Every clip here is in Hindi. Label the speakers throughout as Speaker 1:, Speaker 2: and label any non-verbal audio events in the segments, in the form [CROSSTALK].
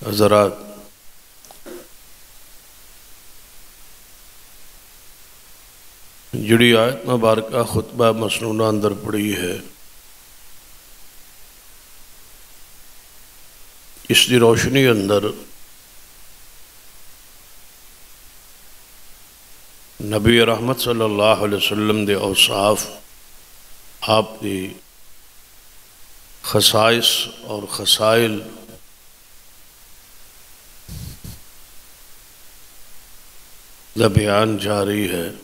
Speaker 1: हजरात जड़ी आयत मुबारक खुतबा मसनूना अंदर पड़ी है इसकी रोशनी अंदर नबी रहमत सल्लल्लाहु अलैहि वसल्लम दे औसाफ आपकी खसाइस और खसाइल। का बयान जारी है।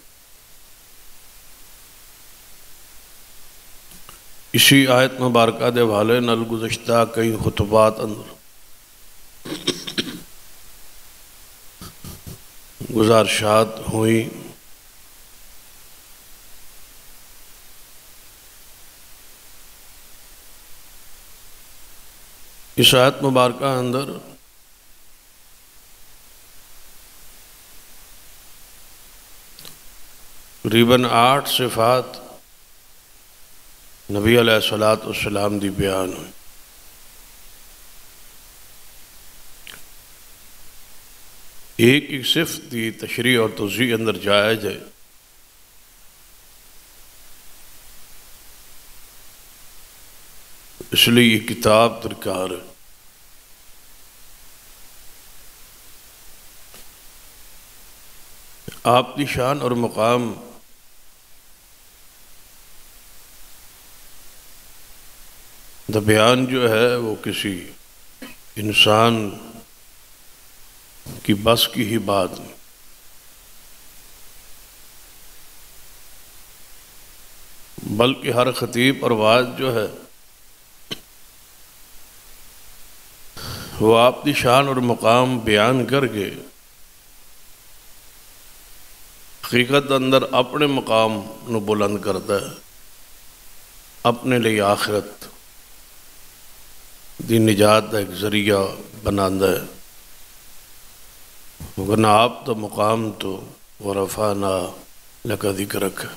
Speaker 1: इसी आयत मुबारक के हवाले नल गुजश्ता कई खुतबात अंदर। गुजारशात हुई। इस आयत मुबारक अंदर तकरीबन आठ सिफात नबी सलाम दी बयान हुई। एक एक सिफत की तशरी और तोजी अंदर जायज़ है इसलिए ये किताब दरकार। आपकी शान और मकाम द बयान जो है वो किसी इंसान की बस की ही बात नहीं। बल्कि हर खतीब और वाज जो है वो आपकी शान और मकाम बयान करके हकीकत अंदर अपने मकाम बुलंद करता है, अपने लिए आखिरत दी निजात का एक ज़रिया बनाता है। वरना आप तो मुकाम तो वरफा ना लका दिक्रक रख।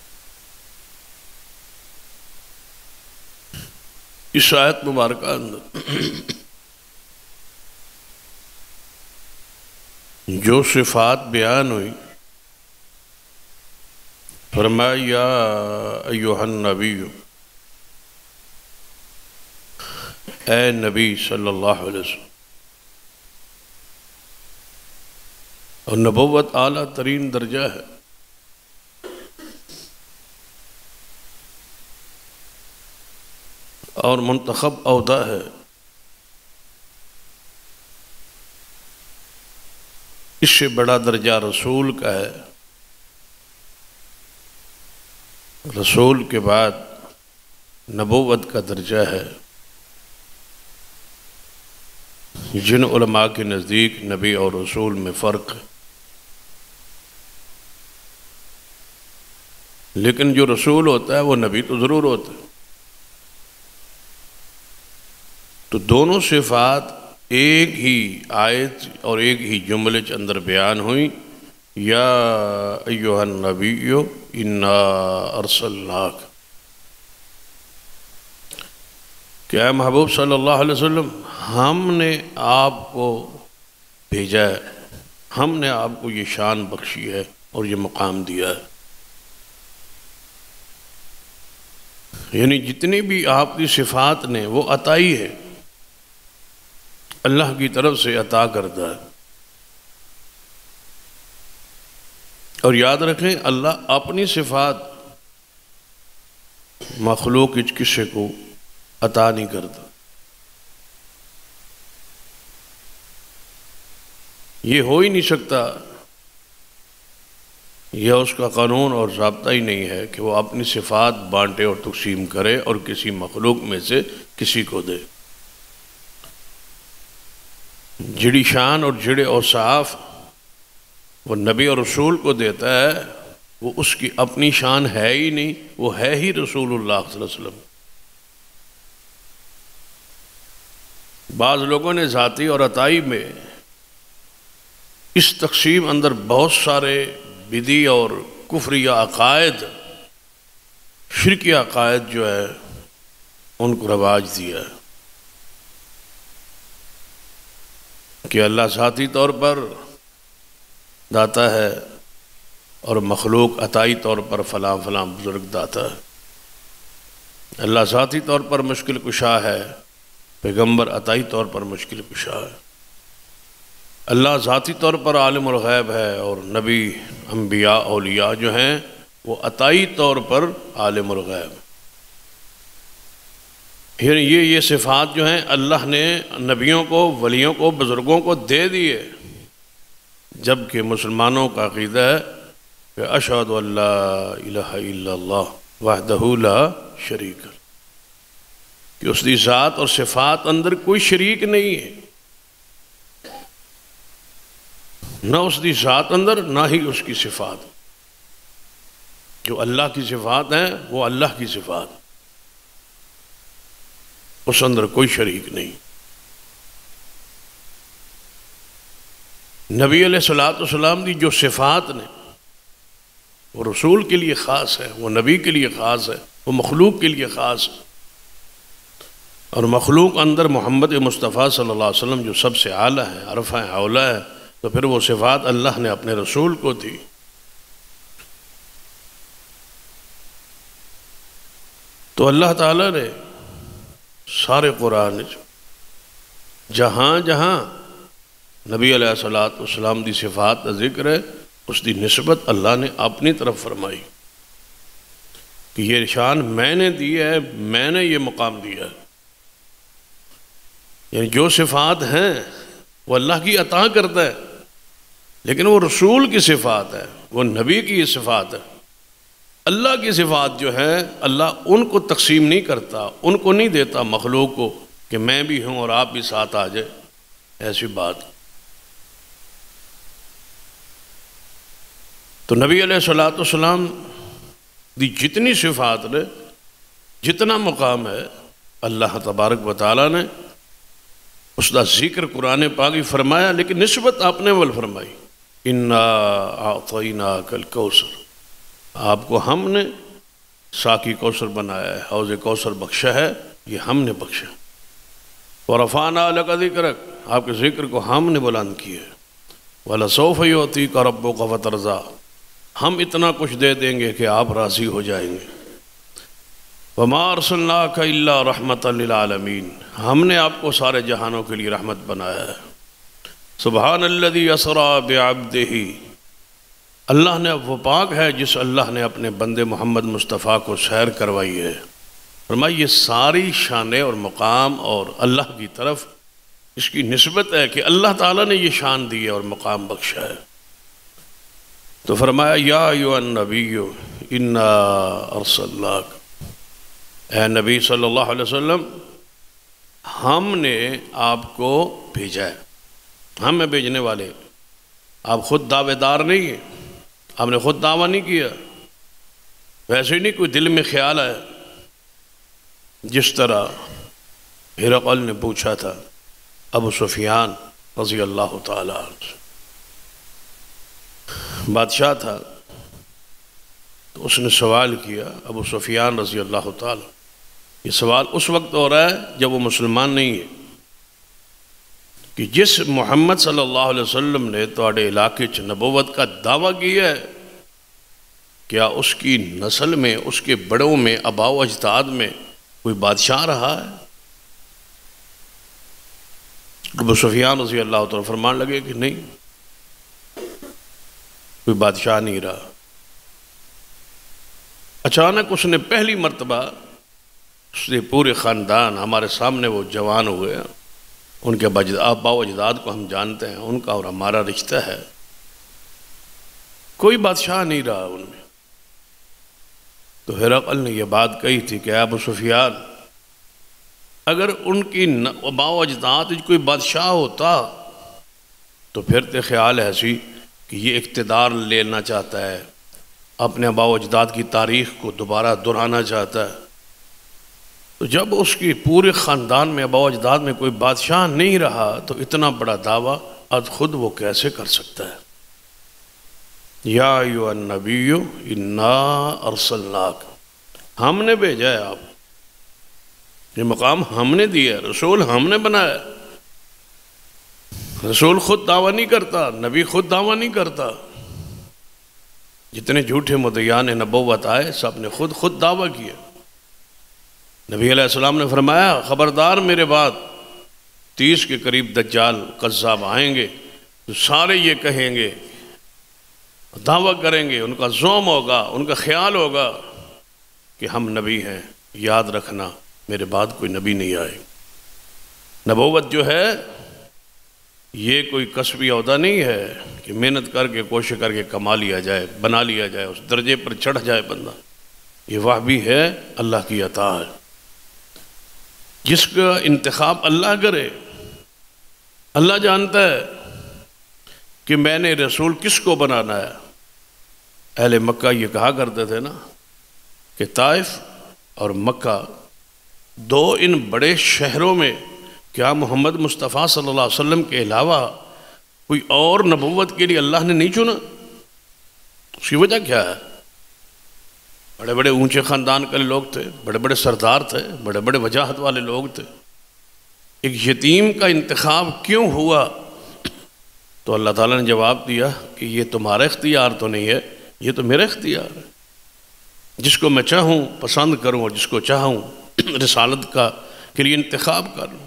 Speaker 1: इस आयत मुबारक अंदर जो सिफात बयान हुई, फरमाया अयोहन नबी ए नबी सल्लल्लाहु अलैहि वसल्लम। और नबूवत आला तरीन दर्जा है। और मंतखब अहदा है। इससे बड़ा दर्जा रसूल का है। रसूल के बाद नबूवत का दर्जा है। जिन उलमा के नज़दीक नबी और रसूल में फ़र्क लेकिन जो रसूल होता है, वो नबी तो ज़रूर होता है। तो दोनों सिफात एक ही आयत और एक ही जुमले के अंदर बयान हुई, या अयोहन नबीयो इन्ना अरसल्लाक क्या महबूब सल्लल्लाहु अलैहि वसल्लम? हमने आपको भेजा है। हमने आपको ये शान बख्शी है और ये मुकाम दिया है। यानी जितनी भी आपकी सिफात ने, वो अताई है। अल्लाह की तरफ़ से अता करता है। और याद रखें, अल्लाह अपनी सिफात मखलूक किसी को अता नहीं करता। ये हो ही नहीं सकता। यह उसका कानून और जबता ही नहीं है कि वह अपनी सिफात बांटे और तकसीम करे और किसी मखलूक में से किसी को दे। जिड़ी शान और जिड़े औसाफ वो नबी और रसूल को देता है, वो उसकी अपनी शान है ही नहीं, वो है ही रसूलुल्लाह वसल्लम। बाज़ लोगों ने ज़ाती और अताई में इस तकसीम अंदर बहुत सारे विधि और कुफरी अकायद शिरकी अकायद जो है, उनको रवाज दिया है। कि अल्लाह ज़ाती तौर पर दाता है और मखलूक अताई तौर पर फ़लाँ फ़लाँ बुज़ुर्ग दाता है। अल्लाह ज़ाती तौर पर मुश्किल कुशा है पैगंबर अताई तौर पर मुश्किल कुशा है। अल्लाह ज़ाती तौर पर आलम गैब है और नबी अम्बिया अलिया जो हैं, वो अताई तौर पर आलम गैब। फिर ये ये सिफ़ात जो हैं, अल्लाह ने नबियों को, वलियों को, बुज़ुर्गों को दे दिए। जबकि मुसलमानों का अकीदा है कि अशद वाहदहूला शरीक। कि उसकी ज़ात और सिफ़ात अंदर कोई शरीक नहीं है। ना उसकी ज़ात अंदर, ना ही उसकी सिफ़ात। जो अल्लाह की सिफ़ात हैं, वो अल्लाह की सिफ़ात। उस अंदर कोई शरीक नहीं। नबी सलाम की जो सिफात ने, वो रसूल के लिए ख़ास है, वो नबी के लिए ख़ास है, वो मखलूक के लिए ख़ास है। और मखलूक अंदर मोहम्मद मुस्तफ़ा सल्लल्लाहु अलैहि वसल्लम जो सबसे आला है, अरफा है अवला है तो फिर वो सिफात अल्लाह ने अपने रसूल को दी। तो अल्लाह ताला ने सारे कुरान जहाँ जहाँ नबी सलाम की सिफात का ज़िक्र है, उसकी नस्बत अल्लाह ने अपनी तरफ़ फरमाई कि ये शान मैंने दी है, मैंने ये मुकाम दिया है। यानी जो सिफात हैं, वो अल्लाह की अता करता है, लेकिन वो रसूल की सिफात है, वो नबी की सिफात है। अल्लाह की सिफात जो है, अल्लाह उनको तकसीम नहीं करता, उनको नहीं देता मखलूक को कि मैं भी हूँ और आप भी साथ आ जाए। ऐसी बात। तो नबी सलाम की जितनी सिफात ने, जितना मुकाम है, अल्लाह तबारक वाली ने उसका ज़िक्र कुरान पागी फरमाया, लेकिन नस्बत आपने वल फरमाई, इन्ना आतना कल कौसर। आपको हमने साकी कौसर बनाया है, हौज कौसर बख्शा है, ये हमने बख्शा और अलग रख आपके ज़िक्र को हमने बुलंद किया वाला सोफ़ ही होती का रब्बो का वतरज़ा हम इतना कुछ दे देंगे कि आप राज़ी हो जाएँगे। वमारसल्ला का रहमत आलमीन, हमने आपको सारे जहानों के लिए रहमत बनाया है। सुबहान अल्लदी असरा ही अल्लाह ने, वो पाक है जिस अल्लाह ने अपने बंदे मोहम्मद मुस्तफ़ा को सैर करवाई है। फरमाई ये सारी शान और मकाम और अल्लाह की तरफ़ इसकी नस्बत है कि अल्लाह ताला ने ये शान दी है और मकाम बख्शा है। तो फरमाया, या यो नबी इन्ना अरसल्लाक। ए नबी सल्लल्लाहु अलैहि वसल्लम, हमने आपको भेजा है। हमें भेजने वाले। आप खुद दावेदार नहीं हैं। आपने खुद दावा नहीं किया। वैसे ही नहीं, कोई दिल में ख्याल है जिस तरह हिरकल ने पूछा था, अबू सुफियान रज़ी अल्लाह बादशाह था तो उसने सवाल किया, अबू सुफियान रज़ी अल्लाह ये सवाल उस वक्त हो रहा है जब वो मुसलमान नहीं है। कि जिस मोहम्मद सल्लल्लाहु अलैहि वसल्लम ने थोड़े इलाके नबूवत का दावा किया है, क्या उसकी नस्ल में, उसके बड़ों में अबाव अजदाद में कोई बादशाह रहा है? अबू सुफियान रज़ी अल्लाह तो फरमान लगे कि नहीं, कोई बादशाह नहीं रहा। अचानक उसने पहली मरतबा, उसने पूरे ख़ानदान, हमारे सामने वो जवान हुए उनके आबा अजदाद को हम जानते हैं, उनका और हमारा रिश्ता है। कोई बादशाह नहीं रहा उनमें। तो हिरकल ने यह बात कही थी कि अबू सुफियान, अगर उनकी अबाव अजदाद कोई बादशाह होता तो फिर तो ख्याल ऐसी कि ये इकतदार लेना चाहता है, अपने अबाव अजदाद की तारीख को दोबारा दोहराना चाहता है। तो जब उसकी पूरे ख़ानदान में, अबा अजदाद में कोई बादशाह नहीं रहा तो इतना बड़ा दावा आज खुद वो कैसे कर सकता है? या यो नबी इन्ना अरसलनाक। हमने भेजा है आप। ये मकाम हमने दिया है, रसूल हमने बनाया रसूल खुद दावा नहीं करता, नबी खुद दावा नहीं करता। जितने झूठे मुदयान नबोवत आए, सबने खुद खुद दावा किया। नबी अलैहिस्सलाम ने फरमाया, ख़बरदार मेरे बाद तीस के करीब दज्जाल कज्जाब आएँगे तो सारे ये कहेंगे, दावा करेंगे, उनका जोम होगा, उनका ख्याल होगा कि हम नबी हैं। याद रखना, मेरे बाद कोई नबी नहीं आए। नबोवत जो है, ये कोई कसबी अहदा नहीं है कि मेहनत करके, कोशिश करके कमा लिया जाए, बना लिया जाए, उस दर्जे पर चढ़ जाए बंदा। ये वाह भी है, अल्लाह की अता है। जिसका इंतखब अल्लाह करे। अल्लाह जानता है कि मैंने रसूल किसको बनाना है। अहले मक्का ये कहा करते थे ना कि ताइफ और मक्का दो इन बड़े शहरों में क्या मोहम्मद मुस्तफ़ा सल्लल्लाहु अलैहि वसल्लम के अलावा कोई और नबूवत के लिए अल्लाह ने नहीं चुना? उसकी वजह क्या है? बड़े बड़े ऊँचे ख़ानदान के लोग थे बड़े बड़े सरदार थे बड़े बड़े वजाहत वाले लोग थे। एक यतीम का इंतखब क्यों हुआ? तो अल्लाह ताला ने जवाब दिया कि ये तुम्हारा इख्तियार तो नहीं है, ये तो मेरा इख्तियार है। जिसको मैं चाहूँ, पसंद करूँ और जिसको चाहूँ, [CLEARS THROAT] रिसालत का, के लिए इंतखब करूँ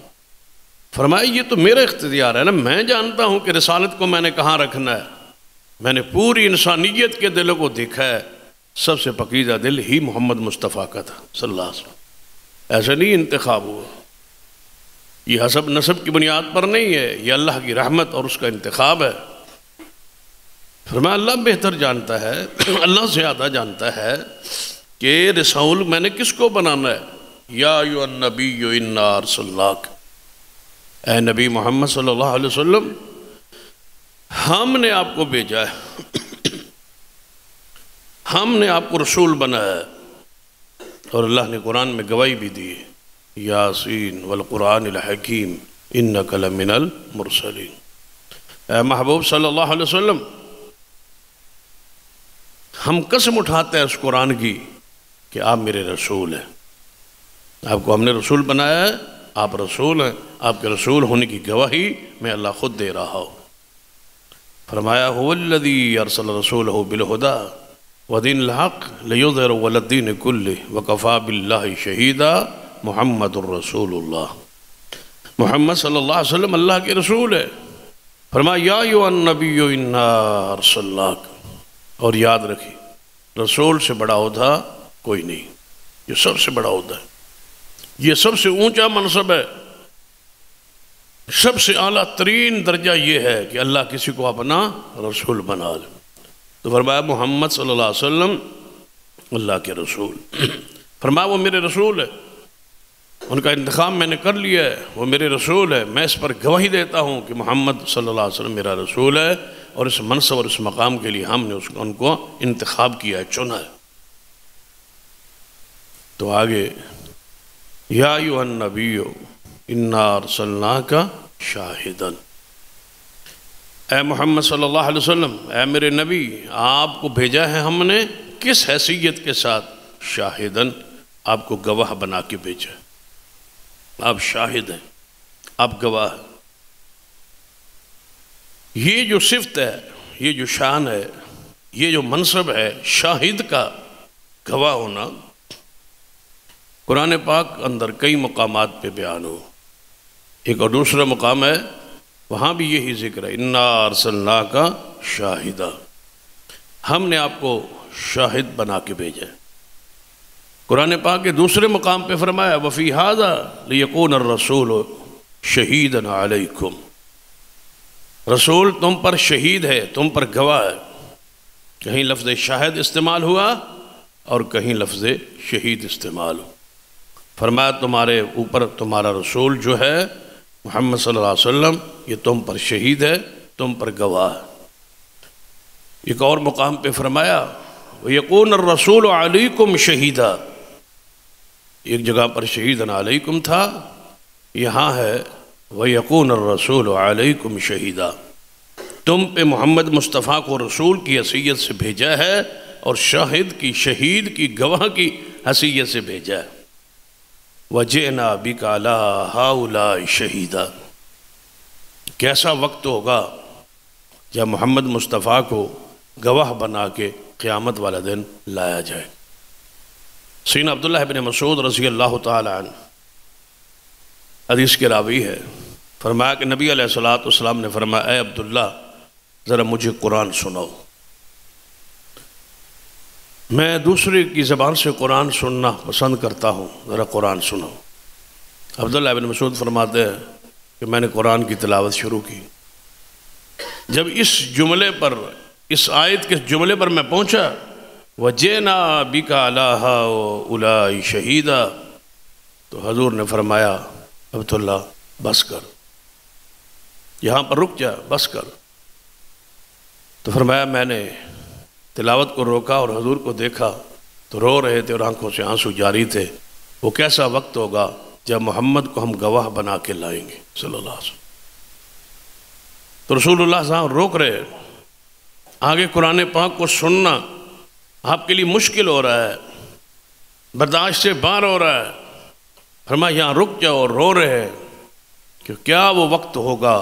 Speaker 1: फरमाए, ये तो मेरा इख्तियार है ना, मैं जानता हूँ कि रिसालत को मैंने कहाँ रखना है। मैंने पूरी इंसानियत के दिलों को देखा है। सबसे पकीदा दिल ही मोहम्मद मुस्तफ़ा का था सल्ला ऐसा नहीं इंतखब हुआ। ये हसब नसब की बुनियाद पर नहीं है, ये अल्लाह की रहमत और उसका इंतखब है। फिर मैं अल्लाह बेहतर जानता है, [CLEARS THROAT] अल्लाह से ज़्यादा जानता है कि रसूल मैंने किसको बनाना है? या यो नबी यो इन्नार सल्लाक ए नबी मोहम्मद सल्लल्लाहु अलैहि वसल्लम, हमने आपको भेजा है। [CLEARS THROAT] हमने आपको रसूल बनाया और अल्लाह ने कुरान में गवाही भी दी यासीन वल कुरान हकीम इन नकल मिनल मुरसलिन महबूब सल्लल्लाहु अलैहि वसल्लम, हम कसम उठाते हैं उस कुरान की कि आप मेरे रसूल हैं। आपको हमने रसूल बनाया है, आप रसूल हैं। आपके रसूल होने की गवाही मैं अल्लाह खुद दे रहा हूँ। फरमाया हुल्लदी अरसल रसूल हो बिलहुदा वदीन हक लयुदर वलद्दीन कुल्ल, वकफ़ा बिल्ला शहीदा मोहम्मद रसूलुल्लाह। मोहम्मद सल्लल्लाहु अल्लाह के रसूल है। फरमाया नबी और याद रखी रसूल से बड़ा उहदा कोई नहीं। ये सबसे बड़ा उहदा है। ये सबसे ऊँचा मनसब है। सबसे आला तरीन दर्जा ये है कि अल्लाह किसी को अपना रसूल बना ले। तो फरमाया, मोहम्मद वसल्लम, अल्लाह के रसूल। [CLEARS THROAT] फरमाया, वो मेरे रसूल है। उनका इंतखब मैंने कर लिया है। वो मेरे रसूल है। मैं इस पर गवाही देता हूँ कि मोहम्मद सल्लल्लाहु अलैहि वसल्लम मेरा रसूल है और इस मनसब और इस मकाम के लिए हमने उसको उनको इंतखब किया है, चुना है। तो आगे, या यू नबीयो इन्ना का शाहिदन। ए मोहम्मद सल्लल्लाहु अलैहि वसल्लम, ए मेरे नबी, आपको भेजा है हमने किस हैसियत के साथ? शाहिदन, आपको गवाह बना के भेजा। आप शाहिद हैं, आप गवाह ये जो सिफत है, ये जो शान है, ये जो मनसब है शाहिद का गवाह होना, कुरान पाक अंदर कई मकाम पे बयान हो। एक और दूसरा मकाम है वहाँ भी यही ज़िक्र है, इन्ना अरसल्ला का शाहिदा। हमने आपको शाहिद बना के भेजा कुरान पाक के दूसरे मुकाम पे फरमाया, वफ़ी हाजा यकून रसूल शहीद अलैकुम। रसूल तुम पर शहीद है, तुम पर गवाह है। कहीं लफ्ज़ शाहिद इस्तेमाल हुआ और कहीं लफ्ज़ शहीद इस्तेमाल हो फरमाया, तुम्हारे ऊपर तुम्हारा रसूल जो है मोहम्मद सल्लल्लाहु अलैहि वसल्लम ये तुम पर शहीद है, तुम पर गवाह एक और मुकाम पे फरमाया यकून रसूल अलैकुम शहीदा. एक जगह पर शहीद अलैकुम था, यहाँ है वह यकून रसूल अलैकुम शहीदा. तुम पे मोहम्मद मुस्तफ़ा को रसूल की हसीयत से भेजा है और शाहिद की, शहीद की, गवाह की हसीयत से भेजा है। वजना बिकाला हाउला शहीदा। कैसा वक्त होगा जब मोहम्मद मुस्तफ़ा को गवाह बना के क़्यामत वाला दिन लाया जाए। सीन अब्दुल्ला बिन मसूद रज़ी अल्लाह तदीस के रावी है, फरमाया कि नबी सलाम ने फरमाया अब्दुल्ला ज़रा मुझे कुरान सुनाओ। मैं दूसरे की ज़बान से कुरान सुनना पसंद करता हूँ। ज़रा कुरान सुनो। अब्दुल्ला बिन मसूद फरमाते हैं कि मैंने कुरान की तिलावत शुरू की। जब इस जुमले पर, इस आयत के जुमले पर मैं पहुँचा, वजेना बिका उला शहीदा तो हजूर ने फरमाया अब्दुल्ला बस कर। यहाँ पर रुक जा, बस कर। तो फरमाया, मैंने तिलावत को रोका और हजूर को देखा तो रो रहे थे और आँखों से आँसू जारी थे। वो कैसा वक्त होगा जब मोहम्मद को हम गवाह बना के लाएँगे? सल्लल्लाहु तो रसूलुल्लाह साहब रोक रहे आगे कुरान पाक को सुनना आपके लिए मुश्किल हो रहा है। बर्दाश्त से बाहर हो रहा है। फरमा यहाँ रुक जाओ और रो रहे हैं कि क्या वो वक्त होगा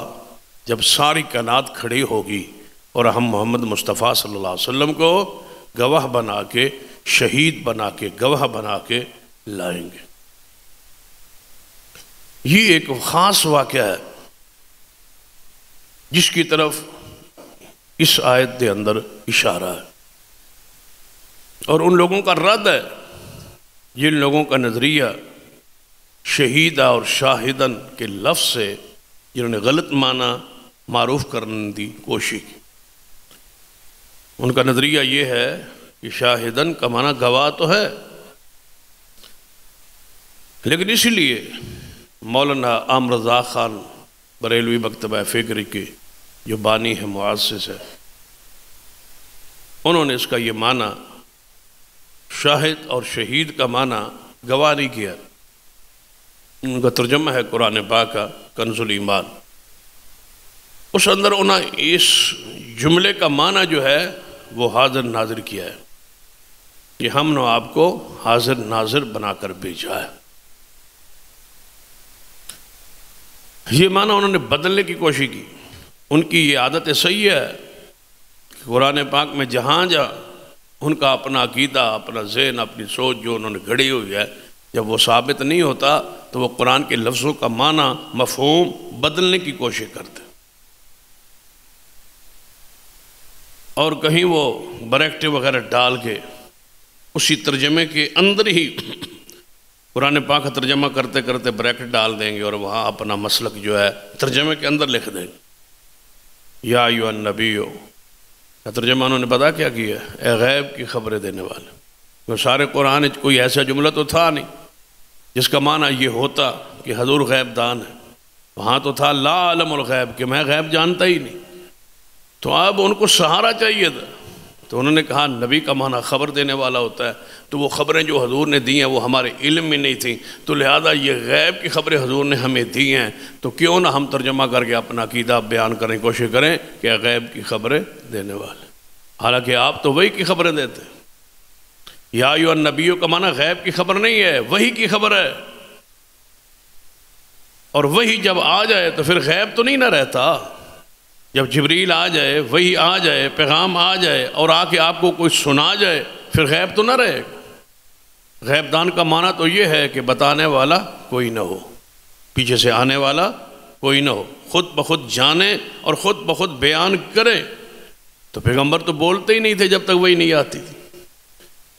Speaker 1: जब सारी कानात खड़ी होगी? और हम मोहम्मद मुस्तफ़ा सल्लल्लाहु अलैहि वसल्लम को गवाह बना के, शहीद बना के, गवाह बना के लाएँगे। ये एक ख़ास वाक़ है, जिसकी तरफ़ इस आयत के अंदर इशारा है। और उन लोगों का रद्द है, जिन लोगों का नज़रिया शहीदा और शाहिदन के लफ्ज़ से, जिन्होंने गलत माना, मारूफ करने की कोशिश की। उनका नज़रिया ये है कि शाहिदन का माना गवाह तो है। लेकिन इसीलिए मौलाना आमरजा खान बरेलवी मकतबा फ़िक्र की जो बानी है मुआसिस है, उन्होंने इसका ये माना, शाहिद और शहीद का माना गवाह नहीं किया। उनका तर्जमा है कुरान पा का कंजुल ईमान। उस अंदर उन्हें इस जुमले का माना जो है वो हाजिर नाजिर किया है कि हमने आपको हाजिर नाजिर बनाकर भेजा है। ये माना उन्होंने बदलने की कोशिश की। उनकी ये आदत सही है कि कुरान पाक में जहाँ जहाँ उनका अपना अकीदा, अपना जहन, अपनी सोच जो उन्होंने घड़ी हुई है, जब वो साबित नहीं होता तो वो कुरान के लफ्ज़ों का माना, मफहूम बदलने की कोशिश करते और कहीं वो बरकटे वगैरह डाल के उसी तर्जमे के अंदर ही कुरान पाक तर्जमा करते करते ब्रैकेट डाल देंगे और वहाँ अपना मसलक जो है तर्जमे के अंदर लिख देंगे। या यू नबी हो तर्जमा उन्होंने पता क्या किया? ए गैब की खबरें देने वाले। तो सारे कुरान कोई ऐसा जुमला तो था नहीं, जिसका माना ये होता कि हजूर गैब दान है। वहाँ तो था ला आलम गैब, कि मैं गैब जानता ही नहीं। तो अब उनको सहारा चाहिए था। तो उन्होंने कहा, नबी का माना ख़बर देने वाला होता है तो वो ख़बरें जो हजूर ने दी हैं, वो हमारे इल्म में नहीं थी। तो लिहाजा ये गैब की ख़बरें हजूर ने हमें दी हैं। तो क्यों ना हम तर्जमा करके अपना कीदा बयान करने की कोशिश करें कि गैब की ख़बरें देने वाले। हालाँकि आप तो वही की ख़बरें देते या यू नबियों का माना गैब की खबर नहीं है, वही की खबर है। और वही जब आ जाए तो फिर गैब तो नहीं ना रहता। जब जबरील आ जाए, वही आ जाए, पैगाम आ जाए और आके आपको कोई सुना जाए, फिर गैब तो ना रहेगा गैबदान का माना तो ये है कि बताने वाला कोई ना हो, पीछे से आने वाला कोई ना हो। खुद ब खुद जाने और ख़ुद ब खुद बयान करे। तो पैगंबर तो बोलते ही नहीं थे जब तक वही नहीं आती थी।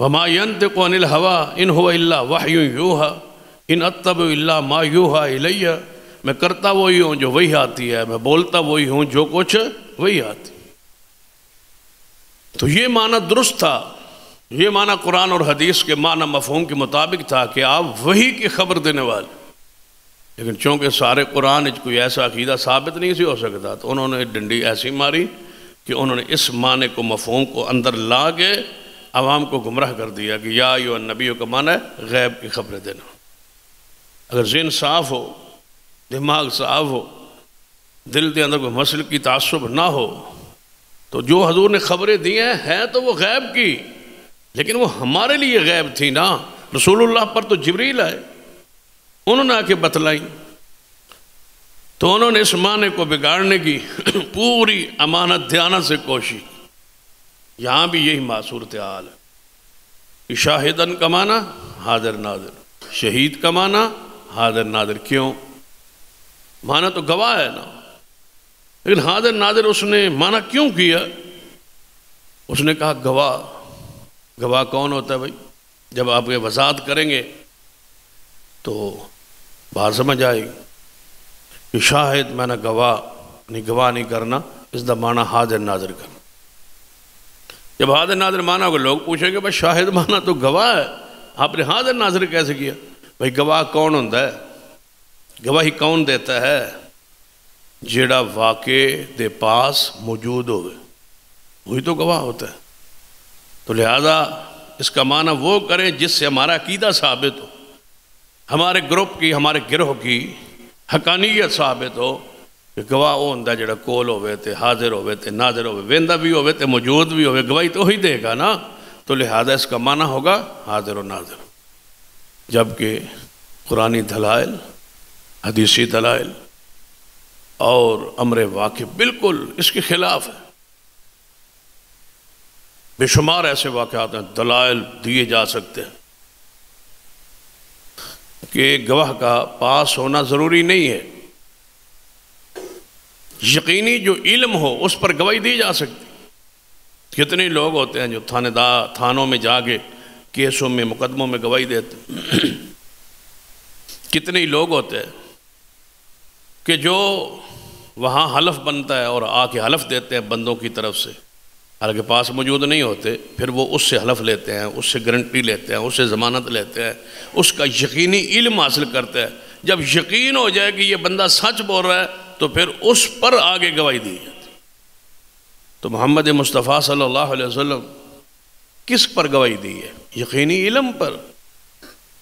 Speaker 1: वमा यंत को अनिल हवा, इन हो वाह यूहा, इन अतब मा यूहा इलैया। मैं करता वही हूँ जो वही आती है, मैं बोलता वही हूँ जो कुछ वही आती तो ये माना दुरुस्त था, ये माना कुरान और हदीस के माना मफहूम के मुताबिक था कि आप वही की खबर देने वाले लेकिन चूँकि सारे कुरान कोई ऐसा अकीदा साबित नहीं सी हो सकता तो उन्होंने डंडी ऐसी मारी कि उन्होंने इस माने को, मफहूम को अंदर ला के आवाम को गुमराह कर दिया कि या यो नबियों का माना है गैब की खबरें देना। अगर जिन साफ़ हो दिमाग साफ़ हो, दिल के अंदर कोई मसल की तासुब ना हो तो जो हजूर ने खबरें दी हैं, है तो वो गैब की। लेकिन वो हमारे लिए गैब थी ना। रसूलुल्लाह पर तो जबरील आए। उन्होंने आके बतलाई। तो उन्होंने इस माने को बिगाड़ने की [CLEARS THROAT] पूरी अमानत ध्यान से कोशिश यहाँ भी यही मासूरत हाल है शाहिदन का माना हाजिर नादिर शहीद का माना हाजिर नादिर क्यों? माना तो गवाह है ना। लेकिन हाजिर नादिर उसने माना क्यों किया? उसने कहा, गवाह गवाह कौन होता है भाई? जब आप ये वजात करेंगे तो बात समझ आएगी कि शाहिद मैंने गवाह, नहीं गवाह नहीं करना इस द माना हाजिर नाजिर करना। जब हाजिर नाजिर माना होगा लोग पूछेंगे, भाई, शाहिद माना तो गवाह है, आपने हाजिर नाजिर कैसे किया? भाई, गवाह कौन होता है? गवाही कौन देता है? जेड़ा वाक़े दे पास मौजूद हो वही तो गवाह होता है। तो लिहाजा इसका माना वो करें जिससे हमारा अकीदा साबित हो। हमारे ग्रुप की, हमारे गिरोह की हकानीयत साबित हो कि गवाह वो होंगे जो कोल होवे तो हाजिर होवे तो नाजिर होवे, वेंदा भी होवे तो मौजूद भी होवे, गवाही तो ही देगा ना? तो लिहाजा इसका माना होगा हाजिर और नाजिर। जबकि कुरानी दलाइल हदीसी दलाइल और अमर वाक़ बिल्कुल इसके खिलाफ है। बेशुमार ऐसे वाक़ात हैं, दलाइल दिए जा सकते हैं। कि गवाह का पास होना ज़रूरी नहीं है। यकीनी जो इल्म हो, उस पर गवाही दी जा सकती। कितने लोग होते हैं जो थानेदार थानों में जाके केसों में, मुकदमों में गवाही देते [CLEARS THROAT] कितने लोग होते हैं कि जो वहाँ हलफ बनता है और आके हलफ देते हैं बंदों की तरफ़ से, हालाँकि पास मौजूद नहीं होते, फिर वो उससे हलफ लेते हैं, उससे गारंटी लेते हैं, उससे ज़मानत लेते हैं, उसका यकीनी इल्म हासिल करते हैं। जब यकीन हो जाए कि ये बंदा सच बोल रहा है तो फिर उस पर आगे गवाही दी जाती तो मोहम्मद मुस्तफ़ा सल्लल्लाहु अलैहि वसल्लम किस पर गवाही दी है? यकीनी इल्म पर।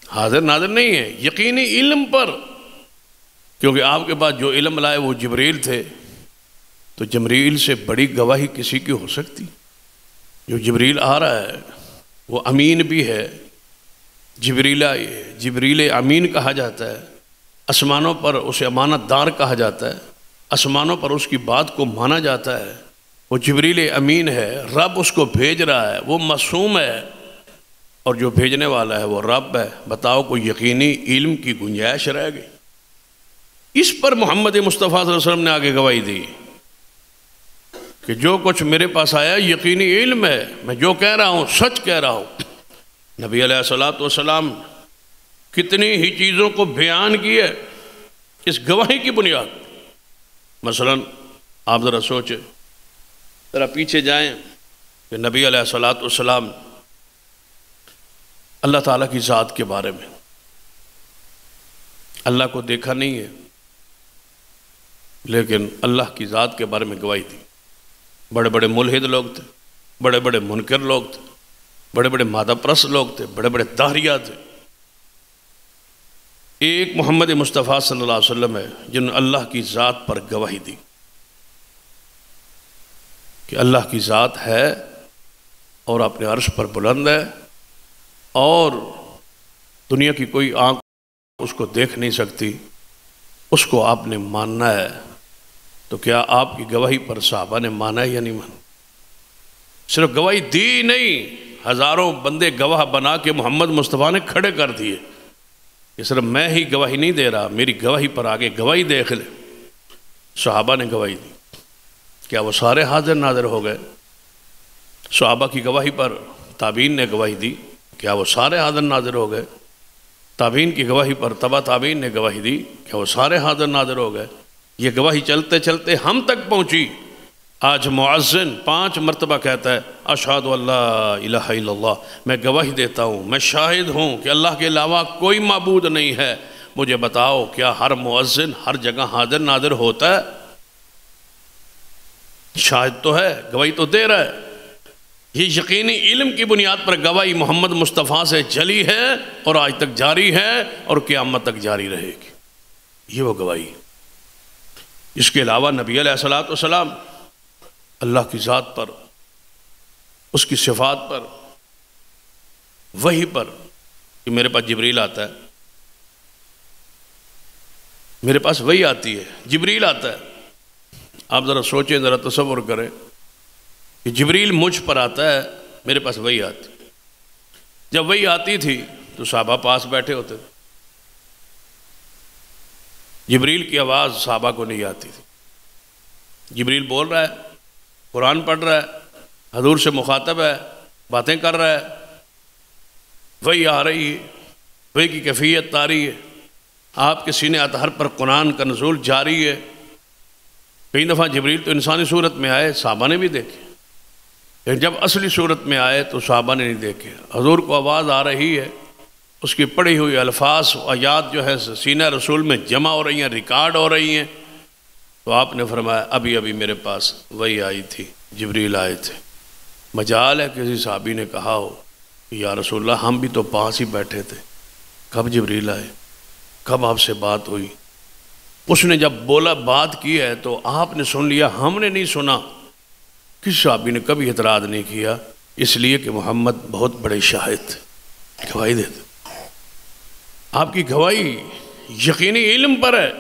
Speaker 1: हाजिर नाजिर नहीं है, यकीनी इल्म पर। क्योंकि आपके पास जो इलम लाए वो जबरील थे तो जबरील से बड़ी गवाही किसी की हो सकती। जो जबरील आ रहा है, वो अमीन भी है, जबरीला जबरील अमीन कहा जाता है, आसमानों पर उसे अमानतदार कहा जाता है, आसमानों पर उसकी बात को माना जाता है। वो जबरील अमीन है, रब उसको भेज रहा है, वो मासूम है, और जो भेजने वाला है वो रब है। बताओ कोई यकीनी इल्म की गुंजाइश रह गई। इस पर मोहम्मद मुस्तफ़ा वसल्लम ने आगे गवाही दी कि जो कुछ मेरे पास आया, यकीनी इल्म है। मैं जो कह रहा हूँ, सच कह रहा हूँ। नबी सलाम कितनी ही चीज़ों को बयान किए, इस गवाही की बुनियाद। मसलन, आप ज़रा सोचे, ज़रा पीछे जाएँ कि नबी सलाम अल्लाह ताला की ज़ात के बारे में। अल्लाह को देखा नहीं है। लेकिन अल्लाह की ज़ात के बारे में गवाही दी। बड़े बड़े मुलहिद लोग थे बड़े बड़े मुनकर लोग थे बड़े बड़े मादाप्रस लोग थे बड़े बड़े दाहरिया थे। एक मोहम्मद मुस्तफ़ा सल्लल्लाहु अलैहि वसल्लम है, जिन्होंने अल्लाह की ज़ात पर गवाही दी। कि अल्लाह की ज़ात है और अपने अर्श पर बुलंद है और दुनिया की कोई आँख उसको देख नहीं सकती, उसको आपने मानना है। तो क्या आपकी गवाही पर साहबा ने माना या नहीं माना? सिर्फ़ गवाही दी नहीं, हज़ारों बंदे गवाह बना के मोहम्मद मुस्तफ़ा ने खड़े कर दिए। कि सिर्फ़ मैं ही गवाही नहीं दे रहा, मेरी गवाही पर आगे गवाही देख ले सहाबा ने गवाही दी। क्या वो सारे हाजिर नाजिर हो गए? सहाबा की गवाही पर ताबीन ने गवाही दी। क्या वो सारे हाजिर नाजिर हो गए? ताबीन की गवाही पर तबा ताबीन ने गवाही दी। क्या वो सारे हाजिर नाजिर हो गए? ये गवाही चलते चलते हम तक पहुँची। आज मुआजन पाँच मरतबा कहता है अशाद अल्लाह मैं गवाही देता हूँ, मैं शाहिद हूँ कि अल्लाह के अलावा कोई मबूद नहीं है। मुझे बताओ, क्या हर मुआजन हर जगह हाजिर नाजिर होता है? शाहिद तो है, गवाही तो दे रहा है। ये यकीनी इल्म की बुनियाद पर गवाही मोहम्मद मुस्तफ़ा से चली है और आज तक जारी है और क़्यामत तक जारी रहेगी। ये वो गवाही। इसके अलावा नबी सलाम अल्लाह की ज़ात पर, उसकी सिफात पर, वही पर कि मेरे पास जबरील आता है। मेरे पास वही आती है, जबरील आता है। आप ज़रा सोचें, ज़रा तस्वुर करें कि जबरील मुझ पर आता है, मेरे पास वही आती जब वही आती थी तो साहबा पास बैठे होते थे। जबरील की आवाज़ साहबा को नहीं आती थी। जबरील बोल रहा है, कुरान पढ़ रहा है, हजूर से मुखातब है, बातें कर रहा है। वही आ रही है, वही की कैफियत तारी है। आपके सीने अतहर पर कुरान का नजूल जारी है। कई दफ़ा जबरील तो इंसानी सूरत में आए, साहबा ने भी देखे। लेकिन जब असली सूरत में आए तो साहबा ने नहीं देखे। हजूर को आवाज़ आ रही है उसकी पढ़ी हुई अल्फाज आयात जो है सीना रसूल में जमा हो रही हैं, रिकॉर्ड हो रही हैं। तो आपने फरमाया, अभी अभी मेरे पास वही आई थी, जबरील आए थे। मजाल है, किसी साहबी ने कहा हो कि, या रसोल्ला हम भी तो पास ही बैठे थे। कब जबरील आए? कब आपसे बात हुई? उसने जब बोला, बात की है तो आपने सुन लिया, हमने नहीं सुना। किस साहबी ने कभी एतराज़ नहीं किया, इसलिए कि मोहम्मद बहुत बड़े शाहिद गवाही देते आपकी गवाही यकीनी इल्म पर है।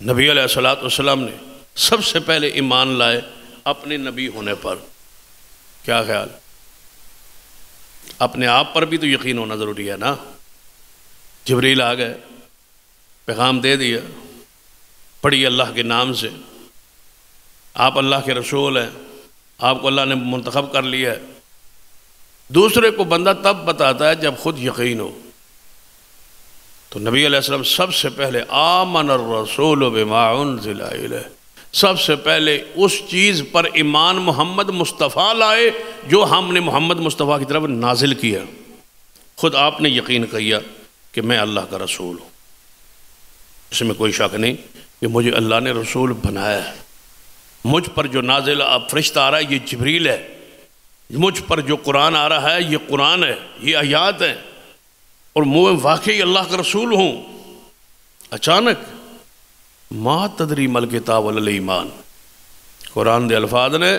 Speaker 1: नबी सलाम ने सबसे पहले ईमान लाए अपने नबी होने पर। क्या ख्याल? अपने आप पर भी तो यकीन होना ज़रूरी है ना? जबरील आ गए, पैगाम दे दिया, पढ़ी अल्लाह के नाम से। आप अल्लाह के रसूल हैं, आपको अल्लाह ने मंतखब कर लिया है। दूसरे को बंदा तब बताता है जब खुद यकीन हो। तो नबी वसल्लम सबसे पहले आमन रसूल बिमाउन सबसे पहले उस चीज़ पर ईमान मोहम्मद मुस्तफ़ा लाए जो हमने मोहम्मद मुस्तफ़ा की तरफ़ नाजिल किया। ख़ुद आपने यकीन किया कि मैं अल्लाह का रसूल हूँ। इसमें कोई शक नहीं कि मुझे अल्लाह ने रसूल बनाया है। मुझ पर जो नाजिल अब फरिश्ता आ रहा है, ये जबरील है। मुझ पर जो कुरान आ रहा है, ये कुरान है, ये आयात है। और मैं वाकई अल्लाह का रसूल हूँ। अचानक, माँ तदरी मल किताब ईमान। कुरान दे अल्फाज ने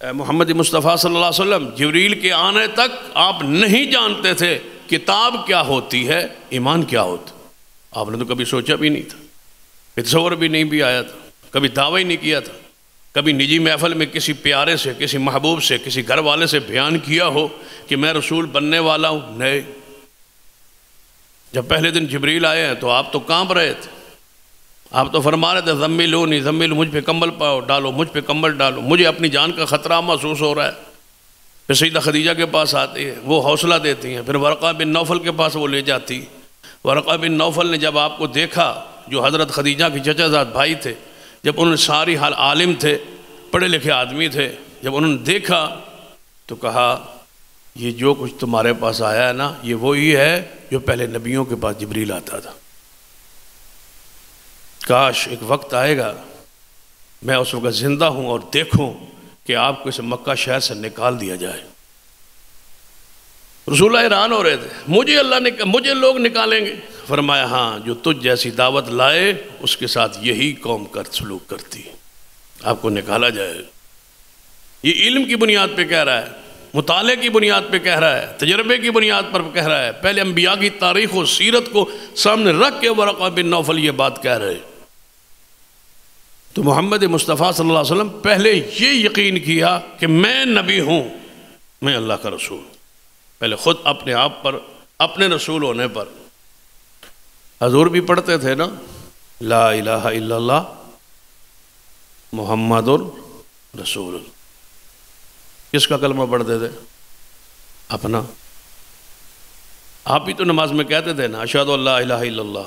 Speaker 1: मोहम्मद मुस्तफ़ा सल्लल्लाहु अलैहि वसल्लम, जबरील के आने तक आप नहीं जानते थे किताब क्या होती है, ईमान क्या होता। आपने तो कभी सोचा भी नहीं था। तस्वर भी नहीं भी आया था, कभी दावा ही नहीं किया था। कभी निजी महफल में किसी प्यारे से, किसी महबूब से, किसी घर वाले से बयान किया हो कि मैं रसूल बनने वाला हूँ? नहीं। जब पहले दिन जबरील आए हैं तो आप तो काँप रहे थे। आप तो फरमा रहे थे, जम्मी लो नहीं, जम्मी लो, मुझ पर कंबल पाओ, डालो, मुझ पर कंबल डालो। मुझे अपनी जान का ख़तरा महसूस हो रहा है। फिर सईदा खदीजा के पास आती है, वो हौसला देती हैं। फिर वरक़ा बिन नौफल के पास वो ले जाती वरक़ा बिन नौफल ने जब आपको देखा, जो हज़रत खदीजा के चचाजाद भाई थे जब उन्होंने सारी हाल आलिम थे, पढ़े लिखे आदमी थे, जब उन्होंने देखा तो कहा, ये जो कुछ तुम्हारे पास आया है ना, ये वही है जो पहले नबियों के पास जबरील आता था। काश एक वक्त आएगा, मैं उस वक्त ज़िंदा हूँ और देखूँ कि आपको इस मक्का शहर से निकाल दिया जाए। रसूल हैरान हो रहे थे। मुझे अल्लाह ने मुझे लोग निकालेंगे। फरमाया हाँ जो तुझ जैसी दावत लाए, उसके साथ यही कौम कर, सलूक करती। आपको निकाला जाए। ये इल्म की बुनियाद पे कह रहा है, मुताले की बुनियाद पे कह रहा है, तजर्बे की बुनियाद पर कह रहा है। पहले अम्बिया की तारीख और सीरत को सामने रख के वरक़ा बिन नौफल ये बात कह रहे। तो मोहम्मद मुस्तफ़ा सल्लल्लाहु अलैहि वसल्लम पहले ये यकीन किया कि मैं नबी हूँ, मैं अल्लाह का रसूल। पहले ख़ुद अपने आप पर, अपने रसूल होने पर। हजूर भी पढ़ते थे ना, ला इलाहा इल्लल्लाह मोहम्मद रसूल। किसका कलमा पढ़ते थे? अपना। आप ही तो नमाज़ में कहते थे ना अशाद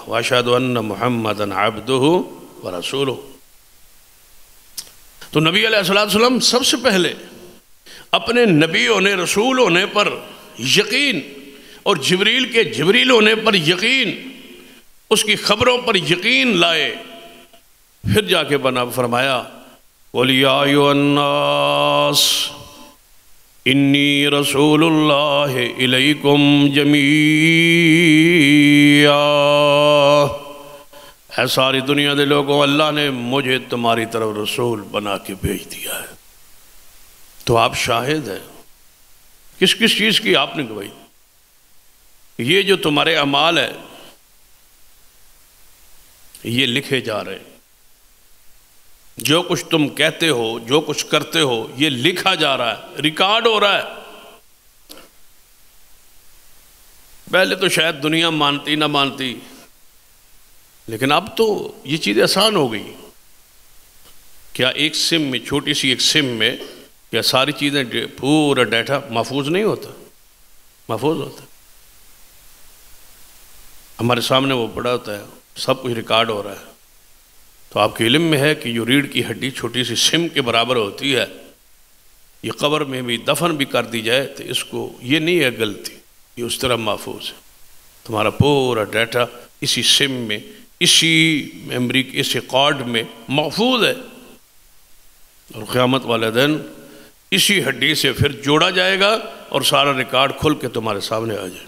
Speaker 1: वाशाद मोहम्मद अब्दू व रसूल तो नबी अलैहिस्सलाम सबसे पहले अपने नबी होने, रसूल होने पर यकीन। और जबरील के जबरील होने पर यकीन, उसकी ख़बरों पर यकीन लाए। फिर जाके बना फरमाया बोलियास इन्नी रसूलुल्लाह इलैकुम जमिया। है सारी दुनिया के लोगों, अल्लाह ने मुझे तुम्हारी तरफ़ रसूल बना के भेज दिया है। तो आप शाहिद हैं। किस किस चीज़ की आपने गवाही? ये जो तुम्हारे अमाल है, ये लिखे जा रहे हैं। जो कुछ तुम कहते हो, जो कुछ करते हो, ये लिखा जा रहा है, रिकॉर्ड हो रहा है। पहले तो शायद दुनिया मानती, ना मानती, लेकिन अब तो ये चीज़ आसान हो गई। क्या एक सिम में, छोटी सी एक सिम में क्या सारी चीज़ें पूरा डाटा महफूज नहीं होता। महफूज होता। हमारे सामने वो बड़ा होता है, सब कुछ रिकॉर्ड हो रहा है। तो आपके इलम में है कि जो रीढ़ की हड्डी छोटी सी सिम के बराबर होती है, ये कब्र में भी दफन भी कर दी जाए तो इसको ये नहीं है गलती, ये उस तरह महफूज है। तुम्हारा पूरा डाटा इसी सिम में, इसी मेमरी इस रिकॉर्ड में महफूज है। और क़्यामत वाले दिन इसी हड्डी से फिर जोड़ा जाएगा और सारा रिकॉर्ड खुल के तुम्हारे सामने आ जाए।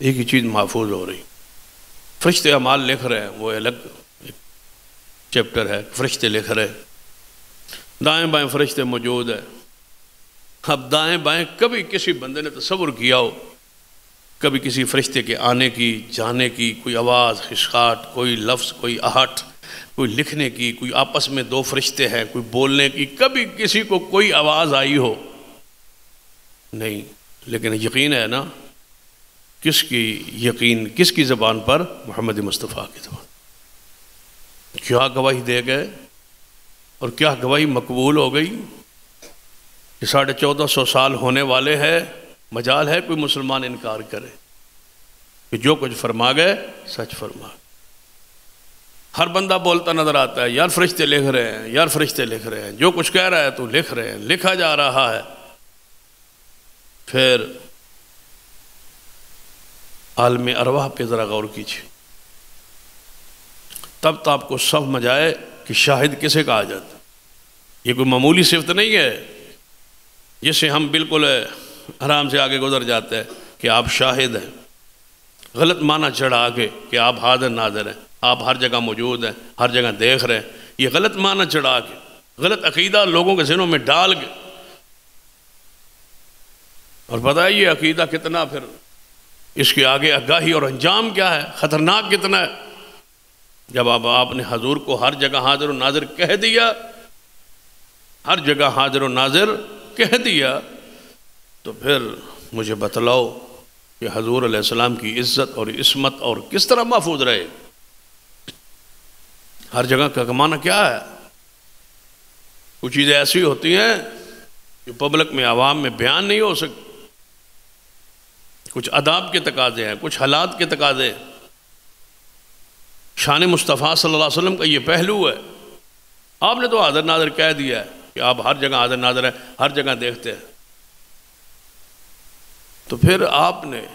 Speaker 1: एक ही चीज़ महफूज हो रही। फरिश्ते अमाल लिख रहे हैं, वो अलग चैप्टर है, फरिश्ते लिख रहे हैं। दाएँ बाएँ फरिश्ते मौजूद है। अब दाएँ बाएँ कभी किसी बंदे ने तस्वुर किया हो, कभी किसी फरिश्ते के आने की, जाने की कोई आवाज़ खिसकाट कोई लफ्ज़, कोई आहट कोई लिखने की, कोई आपस में दो फरिश्ते हैं, कोई बोलने की, कभी किसी को कोई आवाज़ आई हो। नहीं, लेकिन यकीन है ना, किसकी यकीन, किसकी ज़बान पर मोहम्मद मुस्तफ़ा की ज़बान? क्या गवाही दे गए और क्या गवाही मकबूल हो गई? कि साढ़े चौदह सौ साल होने वाले हैं, मजाल है कोई मुसलमान इनकार करे। कि जो कुछ फरमा गए, सच फरमा हर बंदा बोलता नज़र आता है, यार फरिश्ते लिख रहे हैं, यार फरिश्ते लिख रहे हैं, जो कुछ कह रहा है तो लिख रहे हैं, लिखा जा रहा है। फिर आलम अरवाह पे ज़रा गौर कीजिए। तब तो आपको सब मजाए कि शाहिद किसे कहा जाता ये कोई मामूली सिफत नहीं है। जिसे हम बिल्कुल आराम से आगे गुजर जाते हैं कि आप शाहिद हैं। गलत माना चढ़ा के कि आप हाजिर नाजर हैं। आप हर जगह मौजूद हैं, हर जगह देख रहे हैं। ये गलत माना चढ़ा के, गलत अकीदा लोगों के जिनों में डाल के। और बताइए अकीदा कितना फिर इसके आगे आगाही और अंजाम क्या है? ख़तरनाक कितना है? जब आप, आपने हजूर को हर जगह हाजिर नाजिर कह दिया, हर जगह हाजिर नाजिर कह दिया तो फिर मुझे बतलाओ कि हजूर की इज़्ज़त और इसमत और किस तरह महफूज रहे। हर जगह का कमाना क्या है? कुछ चीज़ें ऐसी होती हैं जो पब्लिक में, आवाम में बयान नहीं हो सकती कुछ अदाब के तकाजे हैं, कुछ हालात के तकाजे हैं। शान मुस्तफ़ा सल्लल्लाहु अलैहि वसल्लम का ये पहलू है। आपने तो आदर नादर कह दिया है कि आप हर जगह आदर नादर है, हर जगह देखते हैं। तो फिर आपने